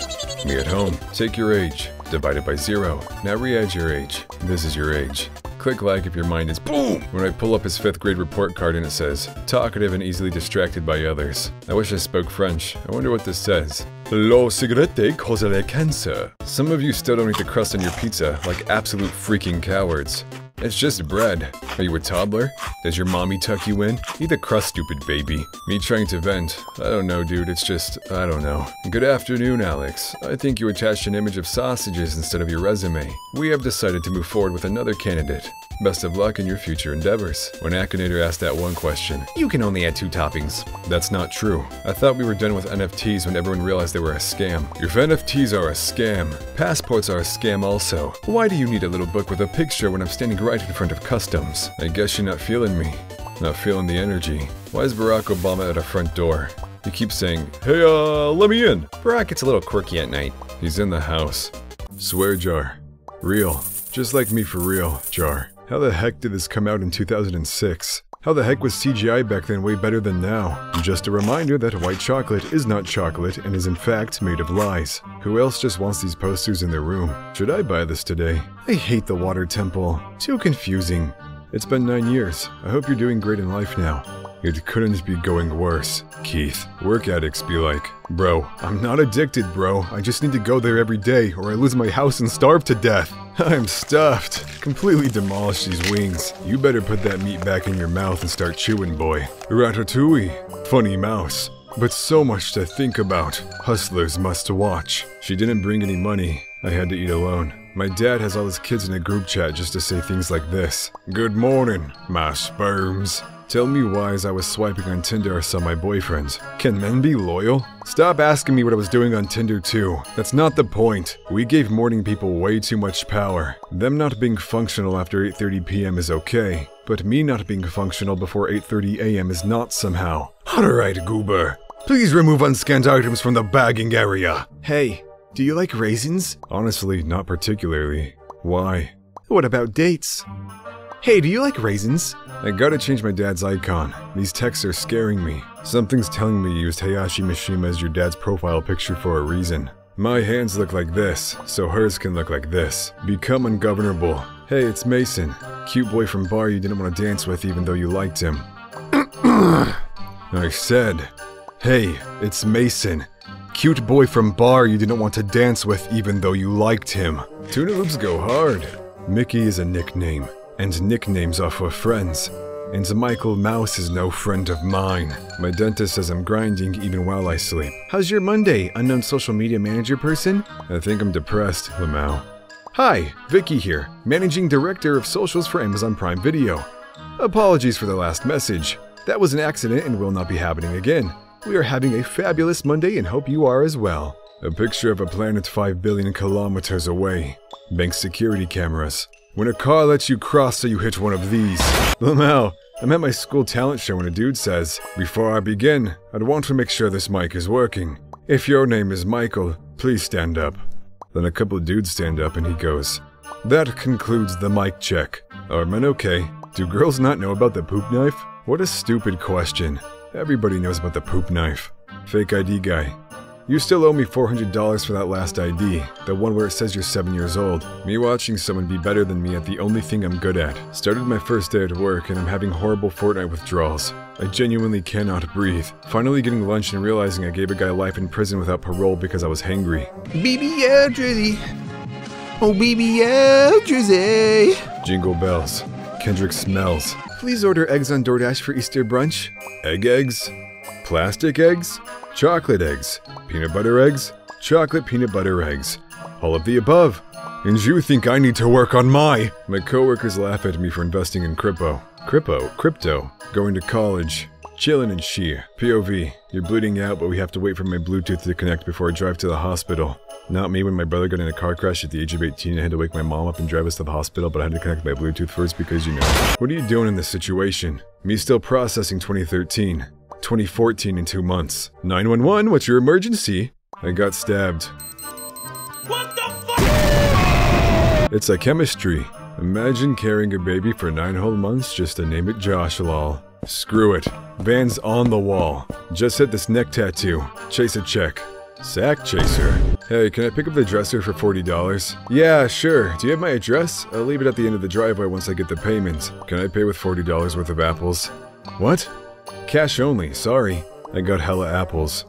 Me at home. Take your age. Divide it by zero. Now re-add your age. This is your age. Click like if your mind is BOOM! When I pull up his 5th grade report card and it says, talkative and easily distracted by others. I wish I spoke French. I wonder what this says. Lo cigarette cause le cancer. Some of you still don't eat the crust on your pizza, like absolute freaking cowards. It's just bread. Are you a toddler? Does your mommy tuck you in? Eat the crust, stupid baby. Me trying to vent. I don't know, dude. It's just, I don't know. Good afternoon, Alex. I think you attached an image of sausages instead of your resume. We have decided to move forward with another candidate. Best of luck in your future endeavors. When Akinator asked that one question, you can only add two toppings. That's not true. I thought we were done with NFTs when everyone realized they were a scam. If NFTs are a scam, passports are a scam also. Why do you need a little book with a picture when I'm standing right in front of customs? I guess you're not feeling me. Not feeling the energy. Why is Barack Obama at a front door? He keeps saying, Hey, uh, let me in. Barack gets a little quirky at night. He's in the house. Swear jar. Real. Just like me for real, jar. How the heck did this come out in 2006? How the heck was CGI back then way better than now? Just a reminder that white chocolate is not chocolate and is in fact made of lies. Who else just wants these posters in their room? Should I buy this today? I hate the water temple. Too confusing. It's been nine years. I hope you're doing great in life now. It couldn't be going worse. Keith, work addicts be like, Bro, I'm not addicted, bro. I just need to go there every day or I lose my house and starve to death. I'm stuffed. Completely demolished these wings. You better put that meat back in your mouth and start chewing, boy. Ratatouille. Funny mouse. But so much to think about. Hustlers must watch. She didn't bring any money. I had to eat alone. My dad has all his kids in a group chat just to say things like this. Good morning, my sperms. Tell me why as I was swiping on Tinder I saw my boyfriend. Can men be loyal? Stop asking me what I was doing on Tinder too. That's not the point. We gave morning people way too much power. Them not being functional after 8.30 p.m. is okay. But me not being functional before 8.30 a.m. is not somehow. Alright, Goober. Please remove unscanned items from the bagging area. Hey, Do you like raisins? Honestly, not particularly. Why? What about dates? Hey, do you like raisins? I gotta change my dad's icon. These texts are scaring me. Something's telling me you used Heihachi Mishima as your dad's profile picture for a reason. My hands look like this, so hers can look like this. Become ungovernable. Hey, it's Mason. Cute boy from bar you didn't want to dance with even though you liked him. I said, hey, it's Mason. Cute boy from bar you didn't want to dance with even though you liked him. Tuna loops go hard. Mickey is a nickname, and nicknames are for friends. And Michael Mouse is no friend of mine. My dentist says I'm grinding even while I sleep. How's your Monday, unknown social media manager person? I think I'm depressed, Lamau. Hi, Vicky here, managing director of socials for Amazon Prime Video. Apologies for the last message. That was an accident and will not be happening again. We are having a fabulous Monday and hope you are as well. A picture of a planet 5 billion kilometers away. Bank security cameras. When a car lets you cross so you hit one of these. Lamau, I'm at my school talent show and a dude says, Before I begin, I'd want to make sure this mic is working. If your name is Michael, please stand up. Then a couple dudes stand up and he goes, That concludes the mic check. Are men okay? Do girls not know about the poop knife? What a stupid question. Everybody knows about the poop knife. Fake ID guy. You still owe me $400 for that last ID, the one where it says you're 7 years old. Me watching someone be better than me at the only thing I'm good at. Started my first day at work and I'm having horrible Fortnite withdrawals. I genuinely cannot breathe. Finally getting lunch and realizing I gave a guy life in prison without parole because I was hangry. BBL Drizzy. Oh, BBL Drizzy. Jingle bells. Kendrick smells. Please order eggs on DoorDash for Easter brunch. Egg eggs? Plastic eggs? Chocolate eggs? Peanut butter eggs? Chocolate peanut butter eggs. All of the above. And you think I need to work on my... My coworkers laugh at me for investing in crypto. Crypto? Crypto. Going to college. Chillin' and sheer. POV. You're bleeding out, but we have to wait for my Bluetooth to connect before I drive to the hospital. Not me when my brother got in a car crash at the age of 18 I had to wake my mom up and drive us to the hospital, but I had to connect my Bluetooth first because, you know. What are you doing in this situation? Me still processing 2013. 2014 in two months. 911, what's your emergency? I got stabbed. What the fuck? It's a chemistry. Imagine carrying a baby for nine whole months just to name it Josh lol. Screw it. Van's on the wall. Just hit this neck tattoo. Chase a check. Sack chaser. Hey, can I pick up the dresser for $40? Yeah, sure. Do you have my address? I'll leave it at the end of the driveway once I get the payment. Can I pay with $40 worth of apples? What? Cash only, sorry. I got hella apples.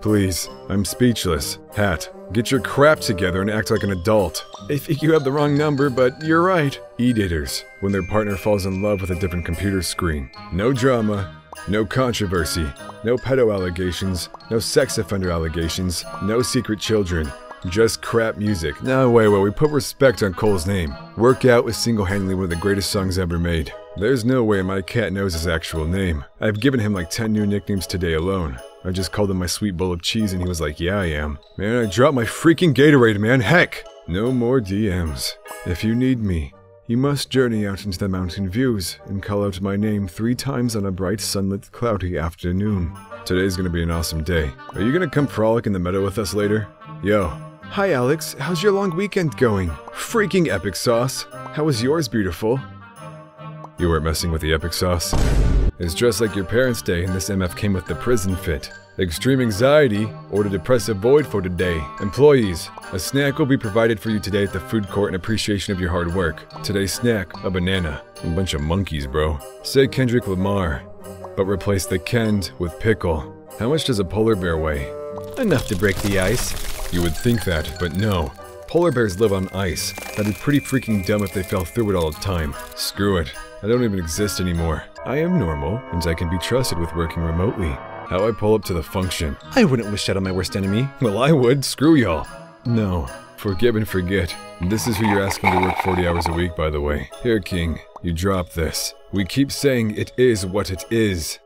Please, I'm speechless. Hat, get your crap together and act like an adult. I think you have the wrong number, but you're right. E-daters, when their partner falls in love with a different computer screen. No drama, no controversy, no pedo allegations, no sex offender allegations, no secret children. Just crap music. No, wait, wait, we put respect on Cole's name. Workout is single-handedly one of the greatest songs ever made. There's no way my cat knows his actual name. I've given him like 10 new nicknames today alone. I just called him my sweet bowl of cheese and he was like, yeah, I am. Man, I dropped my freaking Gatorade, man, heck! No more DMs. If you need me, you must journey out into the mountain views and call out my name three times on a bright, sunlit, cloudy afternoon. Today's gonna be an awesome day. Are you gonna come frolic in the meadow with us later? Yo. Hi, Alex. How's your long weekend going? Freaking epic sauce. How was yours, beautiful? You weren't messing with the epic sauce. It's just like your parents' day, and this MF came with the prison fit. Extreme anxiety or the depressive void for today. Employees, a snack will be provided for you today at the food court in appreciation of your hard work. Today's snack, a banana. A bunch of monkeys, bro. Say Kendrick Lamar, but replace the Kend with pickle. How much does a polar bear weigh? Enough to break the ice. You would think that, but no. Polar bears live on ice. That'd be pretty freaking dumb if they fell through it all the time. Screw it. I don't even exist anymore. I am normal, and I can be trusted with working remotely. How I pull up to the function. I wouldn't wish that on my worst enemy. Well, I would. Screw y'all. No. Forgive and forget. This is who you're asking to work 40 hours a week, by the way. Here, King. You drop this. We keep saying it is what it is.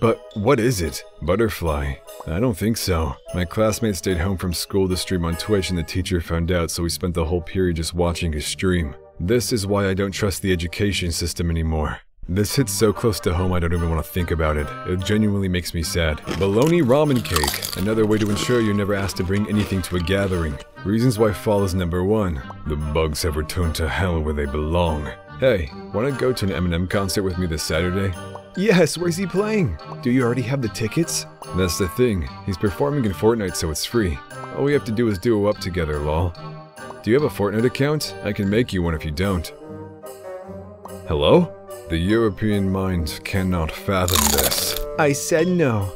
But what is it? Butterfly? I don't think so. My classmate stayed home from school to stream on Twitch and the teacher found out so we spent the whole period just watching his stream. This is why I don't trust the education system anymore. This hits so close to home I don't even want to think about it. It genuinely makes me sad. Bologna ramen cake. Another way to ensure you're never asked to bring anything to a gathering. Reasons why fall is number one. The bugs have returned to hell where they belong. Hey, wanna go to an Eminem concert with me this Saturday? Yes, where's he playing? Do you already have the tickets? That's the thing. He's performing in Fortnite so it's free. All we have to do is duo up together, lol. Do you have a Fortnite account? I can make you one if you don't. Hello? The European mind cannot fathom this. I said no.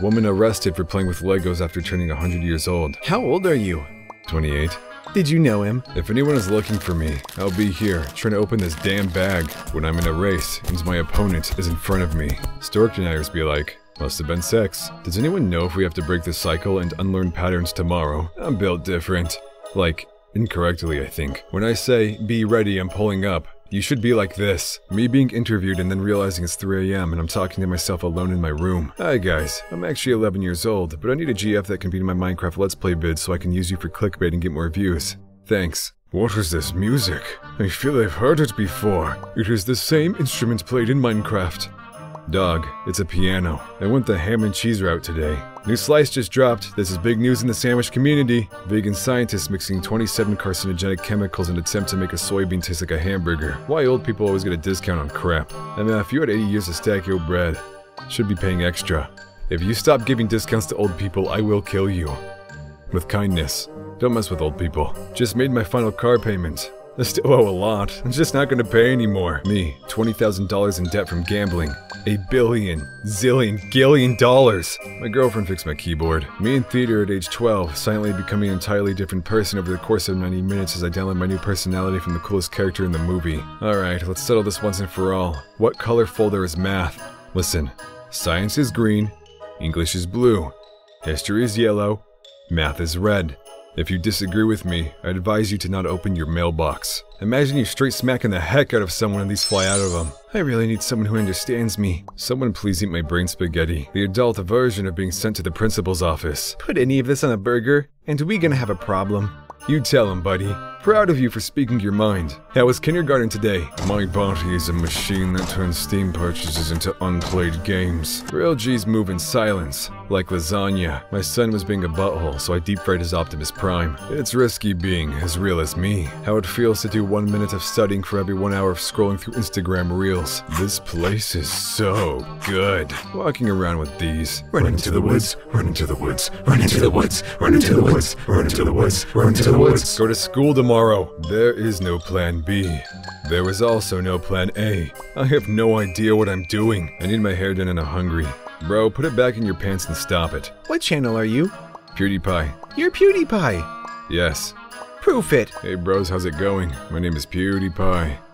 Woman arrested for playing with Legos after turning 100 years old. How old are you? 28. Did you know him? If anyone is looking for me, I'll be here, trying to open this damn bag when I'm in a race and my opponent is in front of me. Stork deniers be like, must have been sex. Does anyone know if we have to break the cycle and unlearn patterns tomorrow? I'm built different. Like, incorrectly, I think. When I say, be ready, I'm pulling up, you should be like this. Me being interviewed and then realizing it's 3am and I'm talking to myself alone in my room. Hi guys, I'm actually 11 years old, but I need a GF that can be in my Minecraft Let's Play vid so I can use you for clickbait and get more views. Thanks. What is this music? I feel I've heard it before. It is the same instrument played in Minecraft. Dog, it's a piano. I went the ham and cheese route today. New slice just dropped. This is big news in the sandwich community. Vegan scientists mixing 27 carcinogenic chemicals in attempt to make a soybean taste like a hamburger. Why old people always get a discount on crap. I mean, if you had 80 years to stack your bread, should be paying extra. If you stop giving discounts to old people, I will kill you. With kindness. Don't mess with old people. Just made my final car payment. I still owe a lot. I'm just not gonna pay anymore. Me, $20,000 in debt from gambling. A billion, zillion, gillion dollars. My girlfriend fixed my keyboard. Me in theater at age 12, silently becoming an entirely different person over the course of 90 minutes as I download my new personality from the coolest character in the movie. Alright, let's settle this once and for all. What color folder is math? Listen, science is green, English is blue, history is yellow, math is red. If you disagree with me, I advise you to not open your mailbox. Imagine you straight smacking the heck out of someone and these fly out of them. I really need someone who understands me. Someone please eat my brain spaghetti. The adult version of being sent to the principal's office. Put any of this on a burger, and we gonna have a problem. You tell him, buddy. Proud of you for speaking your mind. How was kindergarten today? My body is a machine that turns Steam purchases into unplayed games. Real G's move in silence, like lasagna. My son was being a butthole, so I deep fried his Optimus Prime. It's risky being as real as me. How it feels to do one minute of studying for every one hour of scrolling through Instagram reels. This place is so good. Walking around with these. Run into the woods, run into the woods, run into the woods, run into the woods, run into the woods, run into the woods. Go to school tomorrow. There is no plan B. There is also no plan A. I have no idea what I'm doing. I need my hair done and I'm hungry. Bro, put it back in your pants and stop it. What channel are you? PewDiePie. You're PewDiePie. Yes. Proof it. Hey bros, how's it going? My name is PewDiePie.